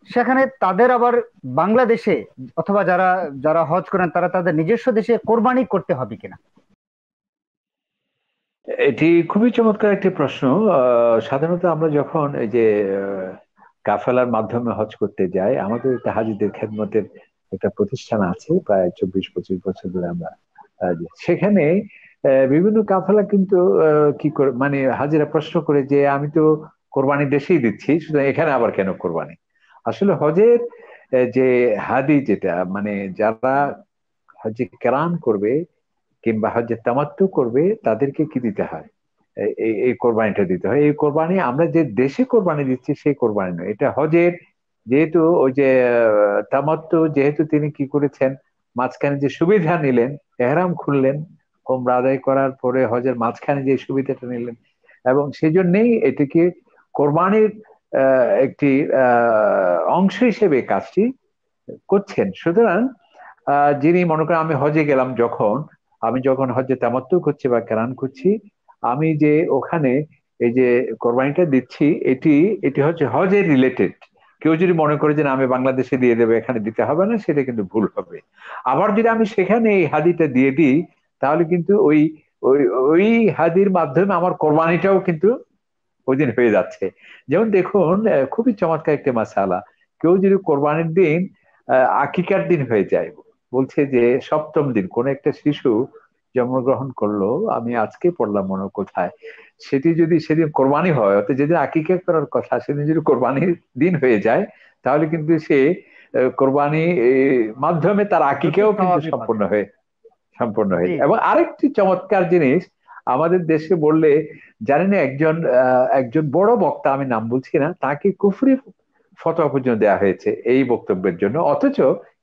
সেখানে তাদের আবার বাংলাদেশে অথবা যারা যারা হজ করেন, তারা তাদের নিজস্ব দেশে কোরবানি করতে হবে কিনা? এটি খুবই চমৎকার একটি প্রশ্ন। সাধারণত আমরা যখন এই যে কাফেলার মাধ্যমে হজ করতে যাই, আমাদের হাজিদের খেদমতের একটা প্রতিষ্ঠান আছে, প্রায় চব্বিশ পঁচিশ বছর ধরে আমরা সেখানে বিভিন্ন কাফেলা কিন্তু কি করে মানে হাজিরা প্রশ্ন করে যে, আমি তো কোরবানি দেশেই দিচ্ছি, সুতরাং এখানে আবার কেন কোরবানি? আসলে হজের যে হাদি যেটা মানে যারা হজে কেরান করবে কিংবা হজে তামাত্তু করবে, তাদেরকে কি দিতে হয়? এই কোরবানিটা দিতে হয়। এই কোরবানি, আমরা যে দেশে কোরবানি দিচ্ছি, সেই কোরবানি নয়। এটা হজের, যেহেতু ওই যে, তামাত্তু, যেহেতু তিনি কি করেছেন, মাঝখানে যে সুবিধা নিলেন, এহরাম খুললেন ওমরা আদায় করার পরে হজের মাঝখানে যে সুবিধাটা নিলেন। এবং সেই জন্যেই এটিকে কোরবানির একটি অংশ হিসেবে কাজটি করছেন। সুতরাং যিনি মনে করেন আমি হজে গেলাম যখন, আমি যখন হজে তামাত্তু করছি বা কেরান করছি, আমি যে ওখানে এই যে কোরবানিটা দিচ্ছি, এটি এটি হচ্ছে হজের রিলেটেড কেউ যদি মনে করে যে আমি বাংলাদেশে দিয়ে দেবে, এখানে দিতে হবে না, সেটা কিন্তু ভুল হবে। আবার যদি আমি সেখানে এই হাদিটা দিয়ে দিই তাহলে কিন্তু ওই ওই ওই হাদির মাধ্যমে আমার কোরবানিটাও কিন্তু ওই দিন হয়ে যাচ্ছে। যেমন দেখুন খুবই চমৎকার একটা মাসালা। কেউ যদি কোরবানির দিন আকিকার দিন হয়ে যায় বলছে যে সপ্তম দিন কোন একটা শিশু জন্মগ্রহণ করল আমি আজকে পড়লাম মনে কোথায়। সেটি যদি সেদিন কোরবানি হয় অর্থাৎ যেদিন আকিকা করার কথা সেদিন যদি কোরবানির দিন হয়ে যায় তাহলে কিন্তু সে কোরবানি মাধ্যমে তার আকিকেও কিন্তু সম্পূর্ণ হয়ে সম্পূর্ণ হয়ে জি। এবং আরেকটি চমৎকার জিনিস আমাদের দেশে বললে জানি না একজন একজন বড় বক্তা আমি নাম বলছি না তাকে কুফরি ফতোয়া পর্যন্ত দেওয়া হয়েছে এই বক্তব্যের জন্য। অথচ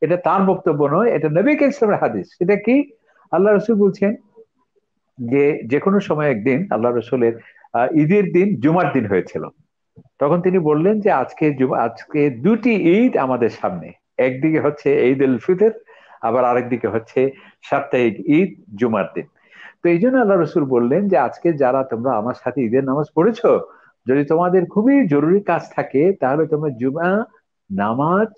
এটা তার বক্তব্য নয় এটা নবী ইসলামের হাদিস। সেটা কি? আল্লাহ রসুল বলছেন যে যে কোনো সময় একদিন আল্লাহ রসুলের ঈদের দিন জুমার দিন হয়েছিল। তখন তিনি বললেন যে আজকে আজকে দুটি ঈদ আমাদের সামনে। একদিকে হচ্ছে ঈদ উল ফিতর আবার আরেকদিকে হচ্ছে সাপ্তাহিক ঈদ, জুমার দিন। তো এই জন্য আল্লাহ রসুল বললেন যে, আজকে যারা তোমরা আমার সাথে ঈদের নামাজ পড়েছো, যদি তোমাদের খুবই জরুরি কাজ থাকে, তাহলে তোমরা জুমা, নামাজ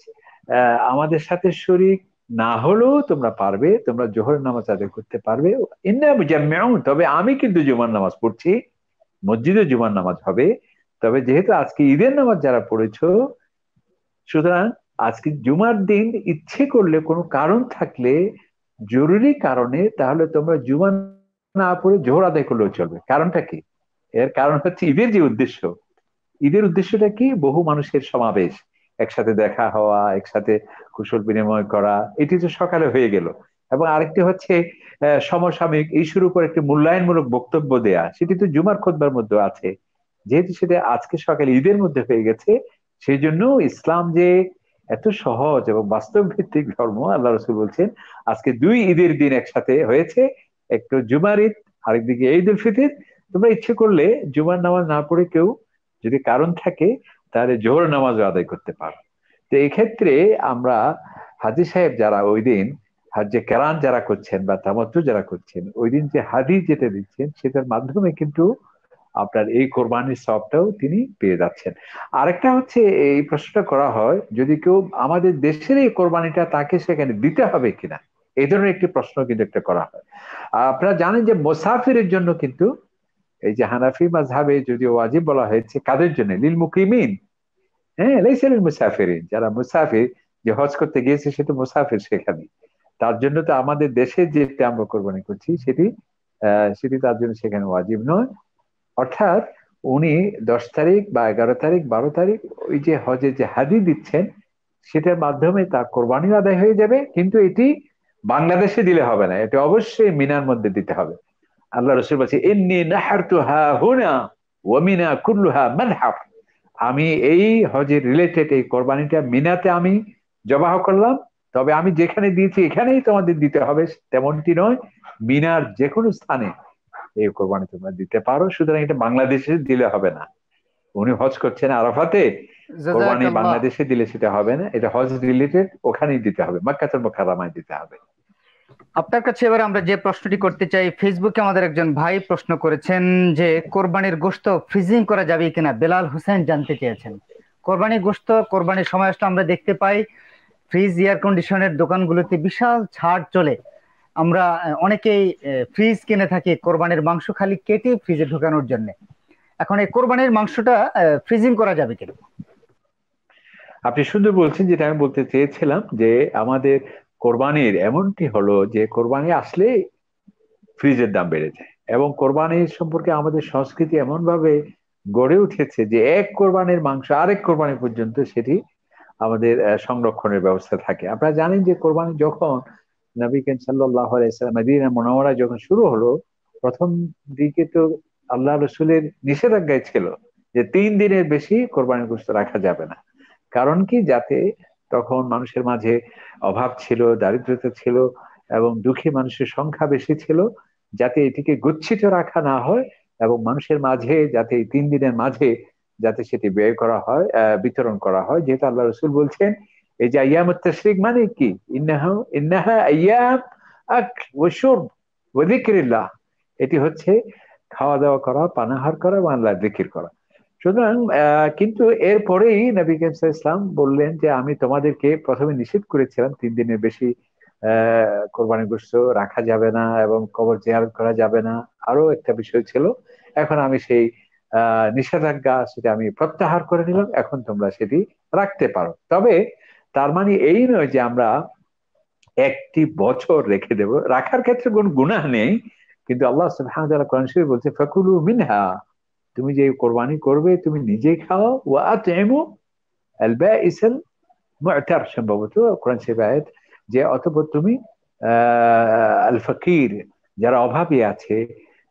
আমাদের সাথে শরিক না হলেও তোমরা পারবে, তোমরা জোহর নামাজ আদায় করতে পারবে। তবে আমি কিন্তু জুমার নামাজ পড়ছি, মসজিদে জুমার নামাজ হবে। তবে যেহেতু আজকে ঈদের নামাজ যারা পড়েছ, সুতরাং আজকে জুমার দিন ইচ্ছে করলে, কোনো কারণ থাকলে, জরুরি কারণে, তাহলে তোমরা জুমা না পড়ে জোহর আদায় করলেও চলবে। কারণটা কি? এর কারণ হচ্ছে ঈদের যে উদ্দেশ্য। ঈদের উদ্দেশ্যটা কি? বহু মানুষের সমাবেশ। একসাথে দেখা হওয়া, একসাথে কুশল বিনিময় করা, এটি তো সকালে হয়ে গেল। এবং আরেকটি হচ্ছে সমসাময়িক ইস্যুর উপর একটি মূল্যায়নমূলক বক্তব্য দেয়া। সেটি তো জুমার খোদবার মধ্যে আছে। যেহেতু সেটা আজকে সকালে ঈদের মধ্যে হয়ে গেছে, সেই জন্য ইসলাম যে এত সহজ এবং বাস্তব ভিত্তিক ধর্ম, আল্লাহ রসুল বলছেন, আজকে দুই ঈদের দিন একসাথে হয়েছে। একটু জুমার ঈদ আরেকদিকে ঈদ উল ফিতর। তোমরা ইচ্ছে করলে জুমার নামাজ না পড়ে কেউ যদি কারণ থাকে, তাহলে জোহর নামাজও আদায় করতে পারো। তো এক্ষেত্রে আমরা হাজি সাহেব যারা ওই দিন, হাজ্যে কেরান যারা করছেন বা তামাত্তু যারা করছেন, ওই দিন যে হাদি যেটা দিচ্ছেন, সেটার মাধ্যমে কিন্তু আপনার এই কোরবানির সবটাও তিনি পেয়ে যাচ্ছেন। আরেকটা হচ্ছে, এই প্রশ্নটা করা হয়, যদি কেউ আমাদের দেশের এই কোরবানিটা তাকে সেখানে দিতে হবে কিনা? এই ধরনের একটি প্রশ্ন কিন্তু একটা করা হয়। আপনারা জানেন যে মোসাফিরের জন্য কিন্তু এই যে হানাফি মাঝহাবে যদিও ওয়াজিব বলা হয়েছে, কাদের জন্য? লিল মুকিমিন হ্যাঁ লাইসালিল মুসাফিরিন। যারা মুসাফির, যে হজ করতে গিয়েছে সেটা মুসাফির সেখানে। তার জন্য তো আমাদের দেশে যেটা আমরা কোরবানি করছি, সেটি সেটি তার জন্য সেখানে ওয়াজিব নয়। অর্থাৎ উনি দশ তারিখ বা এগারো তারিখ, বারো তারিখ ওই যে হজে যে হাদি দিচ্ছেন, সেটার মাধ্যমে তার কোরবানি আদায় হয়ে যাবে, কিন্তু এটি বাংলাদেশে দিলে হবে না। এটা অবশ্যই মিনার মধ্যে দিতে হবে। আল্লাহ রসুল বলছে এমনি নাহারতু হা হুনা ওয়ামিনা কুল্লুহা মানহার আমি এই হজের রিলেটেড এই কোরবানিটা মিনাতে আমি জবাহ করলাম, তবে আমি যেখানে দিয়েছি এখানেই তোমাদের দিতে হবে, তেমনটি নয়। মিনার যে কোনো স্থানে এই কোরবানি তোমরা দিতে পারো সুতরাং এটা বাংলাদেশে দিলে হবে না। উনি হজ করছেন আরাফাতে কোরবানি বাংলাদেশে দিলে সেটা হবে না এটা হজ রিলেটেড ওখানেই দিতে হবে মাক্কাতুল মুকাররমায় দিতে হবে। আপনার কাছে এবার আমরা যে প্রশ্নটি করতে চাই ফেসবুকে আমাদের একজন ভাই প্রশ্ন করেছেন যে কোরবানির গোশত ফ্রিজিং করা যাবে কিনা? বেলাল হোসেন জানতে চেয়েছেন। কোরবানির গোস্ত কোরবানির সময় আসলে আমরা দেখতে পাই ফ্রিজ এয়ার কন্ডিশনের দোকানগুলোতে বিশাল ছাড় চলে। আমরা অনেকেই ফ্রিজ কিনে থাকি কোরবানির মাংস খালি কেটে ফ্রিজে ঢোকানোর জন্য। এখন এই কোরবানির মাংসটা ফ্রিজিং করা যাবে কিনা? আপনি সুন্দর বলছেন, যেটা আমি বলতে চেয়েছিলাম যে আমাদের কোরবানির এমনটি হলো যে কোরবানি আসলে ফ্রিজের দাম বেড়ে যায়। এবং কোরবানির সম্পর্কে আমাদের সংস্কৃতি এমন ভাবে গড়ে উঠেছে যে এক কোরবানির মাংস আরেক কোরবানি পর্যন্ত সেটি আমাদের সংরক্ষণের ব্যবস্থা থাকে। আপনারা জানেন যে কোরবানি যখন নবী কেন সাল্লাহ আলাইসাল্লাম মদিনা মনোমরা যখন শুরু হলো, প্রথম দিকে তো আল্লাহ রসুলের নিষেধাজ্ঞায় ছিল যে তিন দিনের বেশি কোরবানির গোস্ত রাখা যাবে না। কারণ কি? যাতে তখন মানুষের মাঝে অভাব ছিল, দারিদ্রতা ছিল এবং দুঃখী মানুষের সংখ্যা বেশি ছিল, যাতে এটিকে গুচ্ছিত রাখা না হয় এবং মানুষের মাঝে যাতে এই তিন দিনের মাঝে যাতে সেটি ব্যয় করা হয় বিতরণ করা হয়। যেহেতু আল্লাহ রসুল বলছেন এই যে আয়াম তশরিক মানে কি? ইন্নাহা ইন্নাহা এটি হচ্ছে খাওয়া দাওয়া করা, পানাহার করা এবং আল্লাহ জিকির করা। সুতরাং কিন্তু এরপরেই নবী কেমসা ইসলাম বললেন যে, আমি তোমাদেরকে প্রথমে নিষেধ করেছিলাম, তিন দিনের বেশি কোরবানি গোস্ত রাখা যাবে না এবং কবর জিয়ারত করা যাবে না। আরও একটা বিষয় ছিল, এখন আমি সেই, আহ, নিষেধাজ্ঞা সেটা আমি প্রত্যাহার করে নিলাম, এখন তোমরা সেটি রাখতে পারো। তবে তার মানে এই নয় যে আমরা একটি বছর রেখে দেব। রাখার ক্ষেত্রে কোন গুনাহ নেই, কিন্তু আল্লাহ কোরআন বলছে, ফাকুলু মিনহা তুমি যে কোরবানি করবে, তুমি নিজেই খাও। ওয়া আল সম্ভবত কোরআন যে তুমি আল ফকির যারা অভাবী আছে,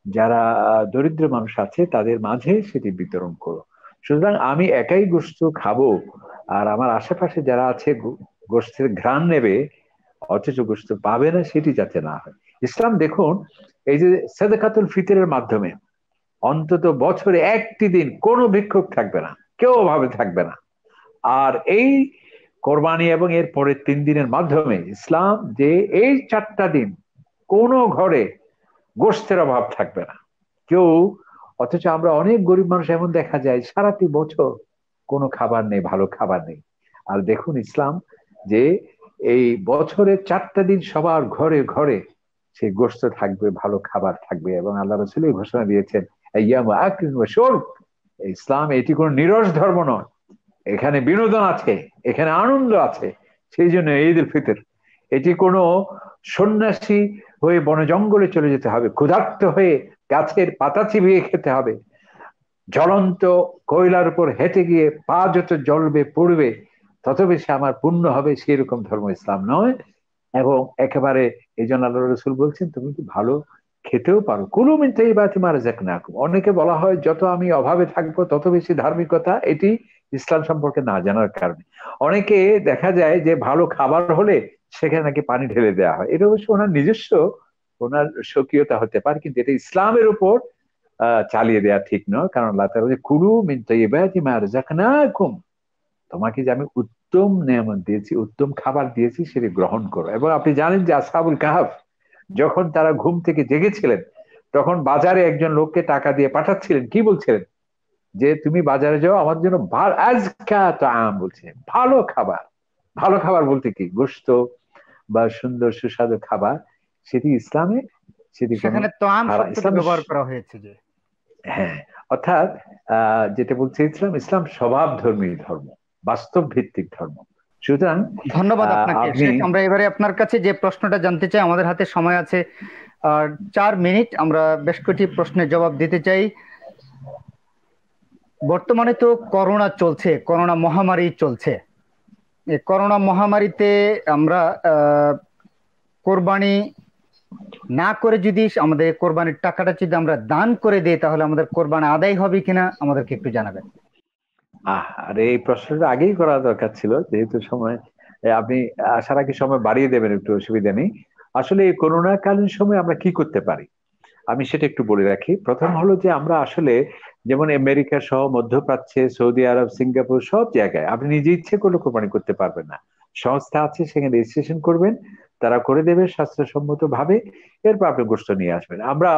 যারা দরিদ্র মানুষ আছে, তাদের মাঝে সেটি বিতরণ করো। সুতরাং আমি একাই গোস্ত খাব। আর আমার আশেপাশে যারা আছে গোস্তের ঘ্রাণ নেবে, অথচ গোষ্ঠ পাবে না, সেটি যাতে না হয়। ইসলাম দেখুন, এই যে সেদেকাতুল ফিতরের মাধ্যমে অন্তত বছরে একটি দিন কোনো ভিক্ষুক থাকবে না, কেউ অভাবে থাকবে না। আর এই কোরবানি এবং এর পরের তিন দিনের মাধ্যমে ইসলাম যে এই চারটা দিন কোনো ঘরে গোষ্ঠের অভাব থাকবে না। কেউ, অথচ আমরা অনেক গরিব মানুষ, এমন দেখা যায়, সারাটি বছর কোনো খাবার নেই, ভালো খাবার নেই। আর দেখুন ইসলাম, যে এই বছরের চারটা দিন সবার ঘরে ঘরে সেই গোস্ত থাকবে, ভালো খাবার থাকবে এবং আল্লাহ রসুল ঘোষণা দিয়েছেন ইসলাম এটি কোন নিরস ধর্ম নয়। এখানে বিনোদন আছে, এখানে আনন্দ আছে, সেই জন্য ঈদ উল ফিতর। এটি কোনো সন্ন্যাসী হয়ে বন জঙ্গলে চলে যেতে হবে, ক্ষুধার্ত হয়ে গাছের পাতা চিবিয়ে খেতে হবে। জ্বলন্ত কয়লার উপর হেঁটে গিয়ে পা যত জ্বলবে, পড়বে, তত বেশি আমার পুণ্য হবে সেরকম ধর্ম ইসলাম নয়। এবং একেবারে এই জন্য আল্লাহ রসুল বলছেন, তুমি কি ভালো খেতেও পারো? কুলু মিনতে এই বাতি মারা যাক না অনেকে বলা হয়, যত আমি অভাবে থাকব, তত বেশি ধার্মিকতা এটি ইসলাম সম্পর্কে না জানার কারণে। অনেকে দেখা যায় যে ভালো খাবার হলে সেখানে নাকি পানি ঢেলে দেওয়া হয়। এটা অবশ্য ওনার নিজস্ব, ওনার স্বকীয়তা হতে পারে, কিন্তু এটা ইসলামের উপর চালিয়ে দেওয়া ঠিক নয়। কারণ আল্লাহ তালা কুলু কুম তোমাকে যে আমি উত্তম নিয়ামত দিয়েছি উত্তম খাবার দিয়েছি সেটি গ্রহণ করো। এবং আপনি জানেন যে আসাবুল কাহাফ যখন তারা ঘুম থেকে জেগেছিলেন তখন বাজারে একজন লোককে টাকা দিয়ে পাঠাচ্ছিলেন। কি বলছিলেন? যে তুমি বাজারে যাও আমার জন্য আম বলছে ভালো খাবার। ভালো খাবার বলতে কি? গোস্ত বা সুন্দর সুস্বাদু খাবার সেটি ইসলামে সেটি সেখানে তো ব্যবহার করা হয়েছে যে। হ্যাঁ অর্থাৎ যেটা বলছে ইসলাম ইসলাম স্বভাব ধর্মী ধর্ম বাস্তব ভিত্তিক ধর্ম। সুতরাং ধন্যবাদ আপনাকে। আমরা এবারে আপনার কাছে যে প্রশ্নটা জানতে চাই আমাদের হাতে সময় আছে আর চার মিনিট আমরা বেশ কয়েকটি প্রশ্নের জবাব দিতে চাই। বর্তমানে তো করোনা চলছে করোনা মহামারী চলছে। করোনা মহামারীতে আমরা কোরবানি না করে যদি আমাদের কোরবানির টাকাটা যদি আমরা দান করে দিই, তাহলে আমাদের কোরবানি আদায় হবে কিনা আমাদেরকে একটু জানাবেন। আর এই প্রশ্নটা আগেই করা দরকার ছিল, যেহেতু সময় আপনি আসার আগে সময় বাড়িয়ে দেবেন, একটু অসুবিধা নেই। আসলে এই করোনাকালীন সময় আমরা কি করতে পারি? আমি সেটা একটু বলে রাখি। প্রথম হলো যে আমরা আসলে, যেমন আমেরিকা সহ মধ্যপ্রাচ্যে, সৌদি আরব, সিঙ্গাপুর, সব জায়গায়, আপনি নিজে ইচ্ছে করলে কোরবানি করতে পারবেন না। সংস্থা আছে, সেখানে রেজিস্ট্রেশন করবেন। তারা করে দেবে স্বাস্থ্যসম্মত ভাবে এরপর আপনি গোষ্ঠ নিয়ে আসবেন। আমরা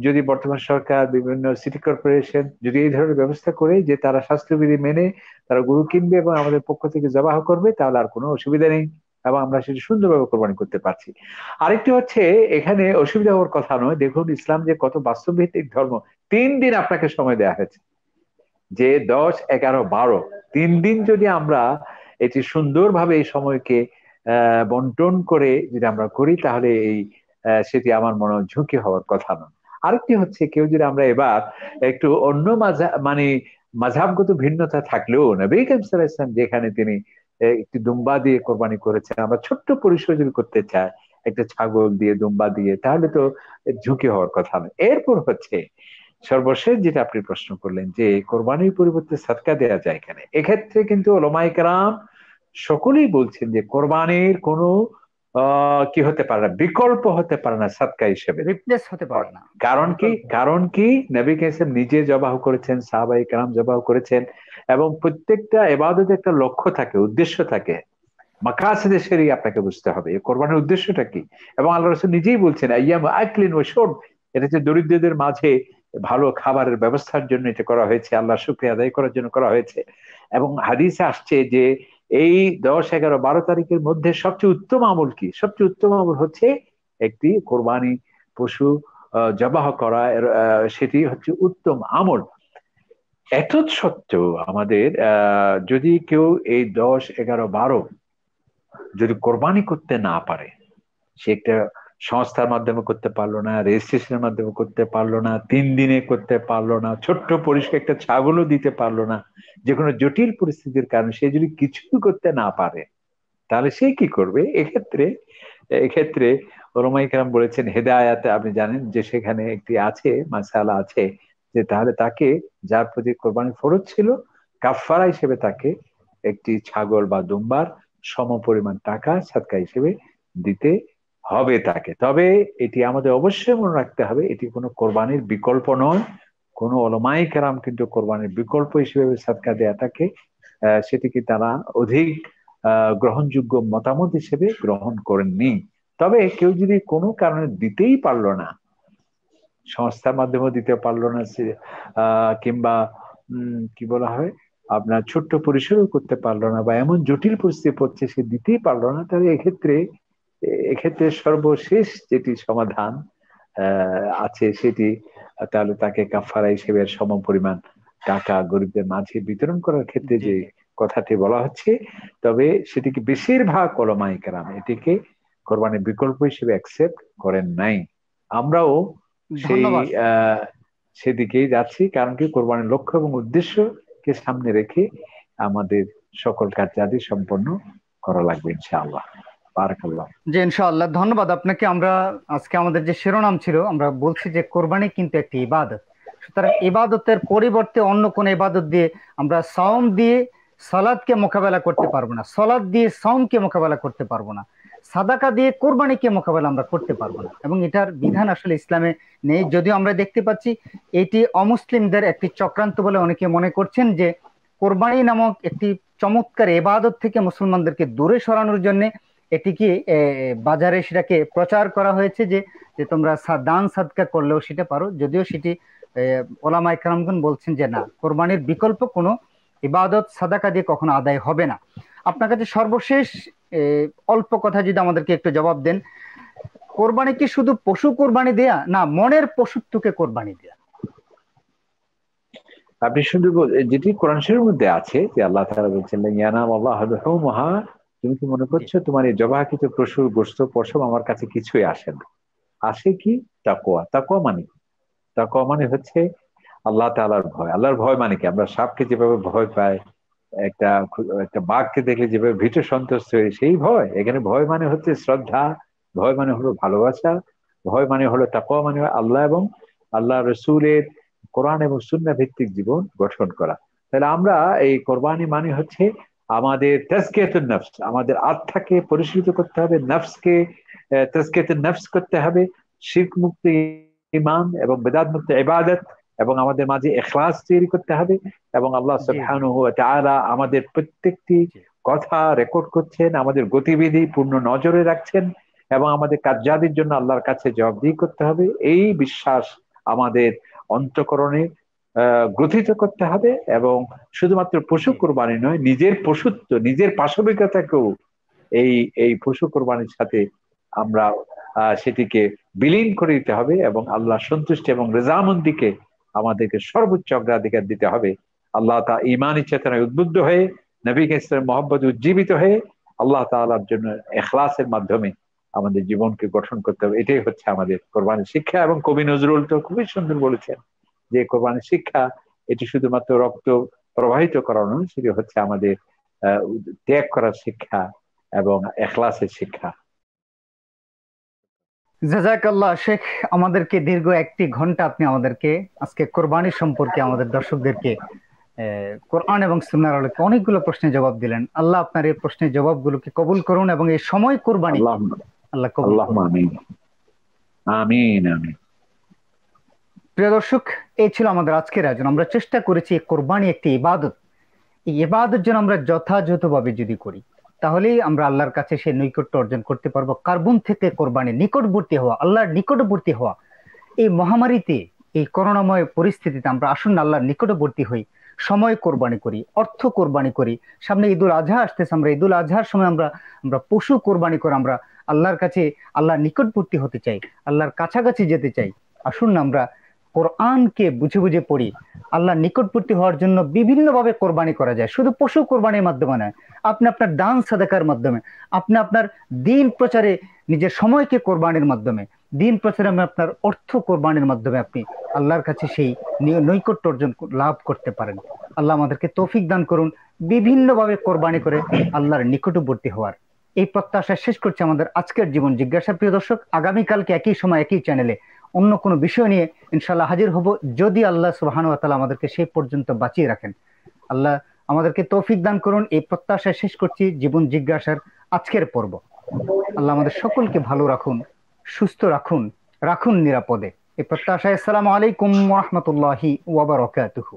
যদি বর্তমান সরকার, বিভিন্ন সিটি কর্পোরেশন যদি এই ধরনের ব্যবস্থা করে যে তারা স্বাস্থ্যবিধি মেনে তারা গরু কিনবে এবং আমাদের পক্ষ থেকে জবাহ করবে, তাহলে আর কোনো অসুবিধা নেই এবং আমরা সেটি সুন্দরভাবে কোরবানি করতে পারছি। আরেকটি হচ্ছে, এখানে অসুবিধা হওয়ার কথা নয়। দেখুন, ইসলাম যে কত বাস্তব ভিত্তিক ধর্ম, তিন দিন আপনাকে সময় দেওয়া হয়েছে। যে দশ, এগারো, বারো, তিন দিন যদি আমরা এটি সুন্দরভাবে এই সময়কে বন্টন করে যদি আমরা করি, তাহলে এই সেটি আমার মনে ঝুঁকি হওয়ার কথা নয়। আরেকটি হচ্ছে, কেউ যদি আমরা এবার একটু অন্য মাজা মানে মাঝাবগত ভিন্নতা থাকলেও নবী ইসলাম যেখানে তিনি একটি দুম্বা দিয়ে কোরবানি করেছেন, আমরা ছোট্ট পরিসর যদি করতে চাই, একটা ছাগল দিয়ে দুম্বা দিয়ে, তাহলে তো ঝুঁকি হওয়ার কথা নয়। এরপর হচ্ছে, সর্বশেষ যেটা আপনি প্রশ্ন করলেন যে, কোরবানির পরিবর্তে সৎকা দেওয়া যায় এখানে এক্ষেত্রে কিন্তু ওলমাইকরাম সকলেই বলছেন যে কোরবানির কোনো কি হতে পারে না বিকল্প হতে পারে না সৎকা হিসেবে। রিপ্লেস হতে পারে না। কারণ কি? কারণ কি? নবী কেসেম নিজে জবাহ করেছেন সাহাবাই কালাম জবাহ করেছেন এবং প্রত্যেকটা এবাদতে একটা লক্ষ্য থাকে উদ্দেশ্য থাকে। মাকাসেদে সেরি আপনাকে বুঝতে হবে কোরবানের উদ্দেশ্যটা কি? এবং আল্লাহ রসুল নিজেই বলছেন আইয়াম আইকলিন ও শোন এটা হচ্ছে দরিদ্রদের মাঝে ভালো খাবারের ব্যবস্থার জন্য এটা করা হয়েছে আল্লাহ শুক্রিয়া আদায় করার জন্য করা হয়েছে। এবং হাদিসে আসছে যে এই দশ এগারো বারো তারিখের মধ্যে সবচেয়ে উত্তম আমল কি? সবচেয়ে উত্তম আমল হচ্ছে একটি কোরবানি পশু জবাহ করা। সেটি হচ্ছে উত্তম আমল। এত সত্ত্বেও আমাদের যদি কেউ এই দশ এগারো বারো যদি কোরবানি করতে না পারে, সে একটা সংস্থার মাধ্যমে করতে পারল না রেজিস্ট্রেশনের মাধ্যমে করতে পারল না, তিন দিনে করতে পারল না, ছোট্ট পরিষ্কার একটা ছাগলও দিতে পারল না, যে কোনো জটিল পরিস্থিতির কারণে সে যদি কিছুই করতে না পারে, তাহলে সে কি করবে? এক্ষেত্রে এক্ষেত্রে ওরমাইকরাম বলেছেন, হেদায়াতে আপনি জানেন যে সেখানে একটি আছে, মাসালা আছে, যে তাহলে তাকে যার প্রতি কোরবানি ফরজ ছিল কাফারা হিসেবে তাকে একটি ছাগল বা দুম্বার সম পরিমাণ টাকা, সাদকা হিসেবে দিতে হবে তাকে। তবে এটি আমাদের অবশ্যই মনে রাখতে হবে, এটি কোনো কোরবানির বিকল্প নয়। কোনো অলমাই কেরাম কিন্তু কোরবানির বিকল্প হিসেবে সাদকা দেয়াটাকে সেটিকে তারা অধিক গ্রহণযোগ্য মতামত হিসেবে গ্রহণ করেননি। তবে কেউ যদি কোনো কারণে দিতেই পারল না, সংস্থার মাধ্যমে দিতে পারল না কিংবা কি বলা হয়, আপনার ছোট্ট পরিসরও করতে পারল না বা এমন জটিল পরিস্থিতি পড়ছে সে দিতেই পারল না, তাহলে এক্ষেত্রে এক্ষেত্রে সর্বশেষ যেটি সমাধান আছে সেটি তাহলে তাকে কাফারা হিসেবে সম পরিমাণ টাকা গরিবদের মাঝে বিতরণ করার ক্ষেত্রে যে কথাটি বলা হচ্ছে তবে সেটিকে বেশিরভাগ কলমাই কেরাম এটিকে কোরবানির বিকল্প হিসেবে অ্যাকসেপ্ট করেন নাই। আমরাও সেই সেদিকেই যাচ্ছি কারণ কি কোরবানির লক্ষ্য এবং উদ্দেশ্যকে সামনে রেখে আমাদের সকল কার্যাদি সম্পন্ন করা লাগবে ইনশাআল্লাহ। জি, ইনশাআল্লাহ, ধন্যবাদ আপনাকে। আমরা আজকে আমাদের যে শিরোনাম ছিল, আমরা বলছি যে কোরবানি কিন্তু একটি ইবাদত। সুতরাং ইবাদতের পরিবর্তে অন্য কোন ইবাদত দিয়ে আমরা সাওম দিয়ে সালাদকে মোকাবেলা করতে পারব না। সলাদ দিয়ে সাওমকে মোকাবেলা করতে পারব না। সাদাকা দিয়ে কোরবানিকে মোকাবেলা আমরা করতে পারব না। এবং এটার বিধান আসলে ইসলামে নেই। যদিও আমরা দেখতে পাচ্ছি, এটি অমুসলিমদের একটি চক্রান্ত বলে অনেকে মনে করছেন যে, কোরবানি নামক একটি চমৎকার এবাদত থেকে মুসলমানদেরকে দূরে সরানোর জন্য এটিকে বাজারে সেটাকে প্রচার করা হয়েছে যে যে তোমরা দান সাদকা করলেও সেটা পারো? যদিও সেটি ওলামা ইকরামগুন বলছেন যে না, কোরবানির বিকল্প কোনো ইবাদত, সাদাকা দিয়ে কখনো আদায় হবে না। আপনার কাছে সর্বশেষ অল্প কথা যদি আমাদেরকে একটু জবাব দেন, কোরবানি কি শুধু পশু কোরবানি দেয়া, না মনের পশুত্বকে কোরবানি দেয়া? আপনি শুধু যেটি কোরআন শরীফের মধ্যে আছে, যে আল্লাহ তাআলা বলছেন আল্লাহ তুমি কি মনে করছ তোমার এই জবাহিত পশুর গোস্ত পশম আমার কাছে কিছুই আসে না? আসে কি? তাকোয়া তাকোয়া মানে তাকোয়া মানে হচ্ছে আল্লাহ তালার ভয়। আল্লাহর ভয় মানে কি? আমরা সাপকে যেভাবে ভয় পাই একটা একটা বাঘকে দেখলে যেভাবে ভীত সন্তুষ্ট হয়ে সেই ভয়। এখানে ভয় মানে হচ্ছে শ্রদ্ধা ভয় মানে হলো ভালোবাসা ভয় মানে হলো তাকোয়া মানে আল্লাহ এবং আল্লাহ রসুলের কোরআন এবং সুন্না ভিত্তিক জীবন গঠন করা। তাহলে আমরা এই কোরবানি মানে হচ্ছে আমাদের তেজকেতুন নফস আমাদের আত্মাকে পরিশীলিত করতে হবে নফসকে তেজকেতুন নফস করতে হবে। শির্ক মুক্ত ইমান এবং বেদাত মুক্ত ইবাদত এবং আমাদের মাঝে এখলাস তৈরি করতে হবে এবং আল্লাহ সুবহানাহু ওয়া আমাদের প্রত্যেকটি কথা রেকর্ড করছেন আমাদের গতিবিধি পূর্ণ নজরে রাখছেন এবং আমাদের কার্যাদির জন্য আল্লাহর কাছে জবাবদিহি করতে হবে। এই বিশ্বাস আমাদের অন্তকরণে গ্রথিত করতে হবে এবং শুধুমাত্র পশু কোরবানি নয় নিজের পশুত্ব নিজের পাশবিকতাকেও এই এই পশু কোরবানির সাথে আমরা সেটিকে বিলীন করে দিতে হবে এবং আল্লাহ সন্তুষ্টি এবং রেজামন্দিকে আমাদেরকে সর্বোচ্চ অগ্রাধিকার দিতে হবে। আল্লাহ তা ইমানি চেতনায় উদ্বুদ্ধ হয়ে নবী ইসলাম মোহাম্মদ উজ্জীবিত হয়ে আল্লাহ তালার জন্য এখলাসের মাধ্যমে আমাদের জীবনকে গঠন করতে হবে। এটাই হচ্ছে আমাদের কোরবানির শিক্ষা এবং কবি নজরুল তো খুবই সুন্দর বলেছেন। যে কোরবানির শিক্ষা এটি শুধুমাত্র রক্ত প্রবাহিত করা নয় সেটি হচ্ছে আমাদের ত্যাগ করার শিক্ষা এবং এখলাসের শিক্ষা। জাজাকাল্লাহ শেখ আমাদেরকে দীর্ঘ একটি ঘণ্টা আপনি আমাদেরকে আজকে কোরবানি সম্পর্কে আমাদের দর্শকদেরকে কোরআন এবং সুনার আলোকে অনেকগুলো প্রশ্নের জবাব দিলেন। আল্লাহ আপনার এই প্রশ্নের জবাবগুলোকে কবুল করুন এবং এই সময় কোরবানি আল্লাহ কবুল আমিন। আমিন আমিন। প্রিয় দর্শক, এই ছিল আমাদের আজকের আয়োজন। আমরা চেষ্টা করেছি কোরবানি একটি ইবাদত। এই ইবাদত যেন আমরা যথাযথভাবে যদি করি, তাহলেই আমরা আল্লাহর কাছে সে নৈকট্য অর্জন করতে পারব। কার্বন থেকে কোরবানি নিকটবর্তী হওয়া, আল্লাহর নিকটবর্তী হওয়া। এই মহামারীতে, এই করোনাময় পরিস্থিতিতে আমরা আসুন আল্লাহর নিকটবর্তী হই। সময় কোরবানি করি, অর্থ কোরবানি করি। সামনে ঈদুল আজহা আসতেছে, আমরা ঈদুল আজহার সময় আমরা আমরা পশু কোরবানি করে আমরা আল্লাহর কাছে, আল্লাহর নিকটবর্তী হতে চাই, আল্লাহর কাছাকাছি যেতে চাই। আসুন আমরা কোরআনকে বুঝে বুঝে পড়ি। আল্লাহর নিকটবর্তী হওয়ার জন্য বিভিন্নভাবে কোরবানি করা যায়। শুধু পশু কোরবানির মাধ্যমে নয়, আপনি আপনার দান সাদাকার মাধ্যমে, আপনি আপনার দিন প্রচারে নিজের সময়কে কোরবানির মাধ্যমে, দিন প্রচারে আপনার অর্থ কোরবানির মাধ্যমে আপনি আল্লাহর কাছে সেই নৈকট্য অর্জন লাভ করতে পারেন। আল্লাহ আমাদেরকে তৌফিক দান করুন, বিভিন্নভাবে কোরবানি করে আল্লাহর নিকটবর্তী হওয়ার। এই প্রত্যাশা শেষ করছে আমাদের আজকের জীবন। জিজ্ঞাসা প্রিয় দর্শক, আগামীকালকে একই সময়, একই চ্যানেলে অন্য কোনো বিষয় নিয়ে ইনশাল্লাহ হাজির হব যদি আল্লাহ সুবাহানু তালা আমাদেরকে সেই পর্যন্ত বাঁচিয়ে রাখেন। আল্লাহ আমাদেরকে তৌফিক দান করুন। এই প্রত্যাশায় শেষ করছি জীবন জিজ্ঞাসার আজকের পর্ব। আল্লাহ আমাদের সকলকে ভালো রাখুন, সুস্থ রাখুন রাখুন নিরাপদে। এই প্রত্যাশায় আসসালামু আলাইকুম রহমতুল্লাহি ওয়াবারকাতুহু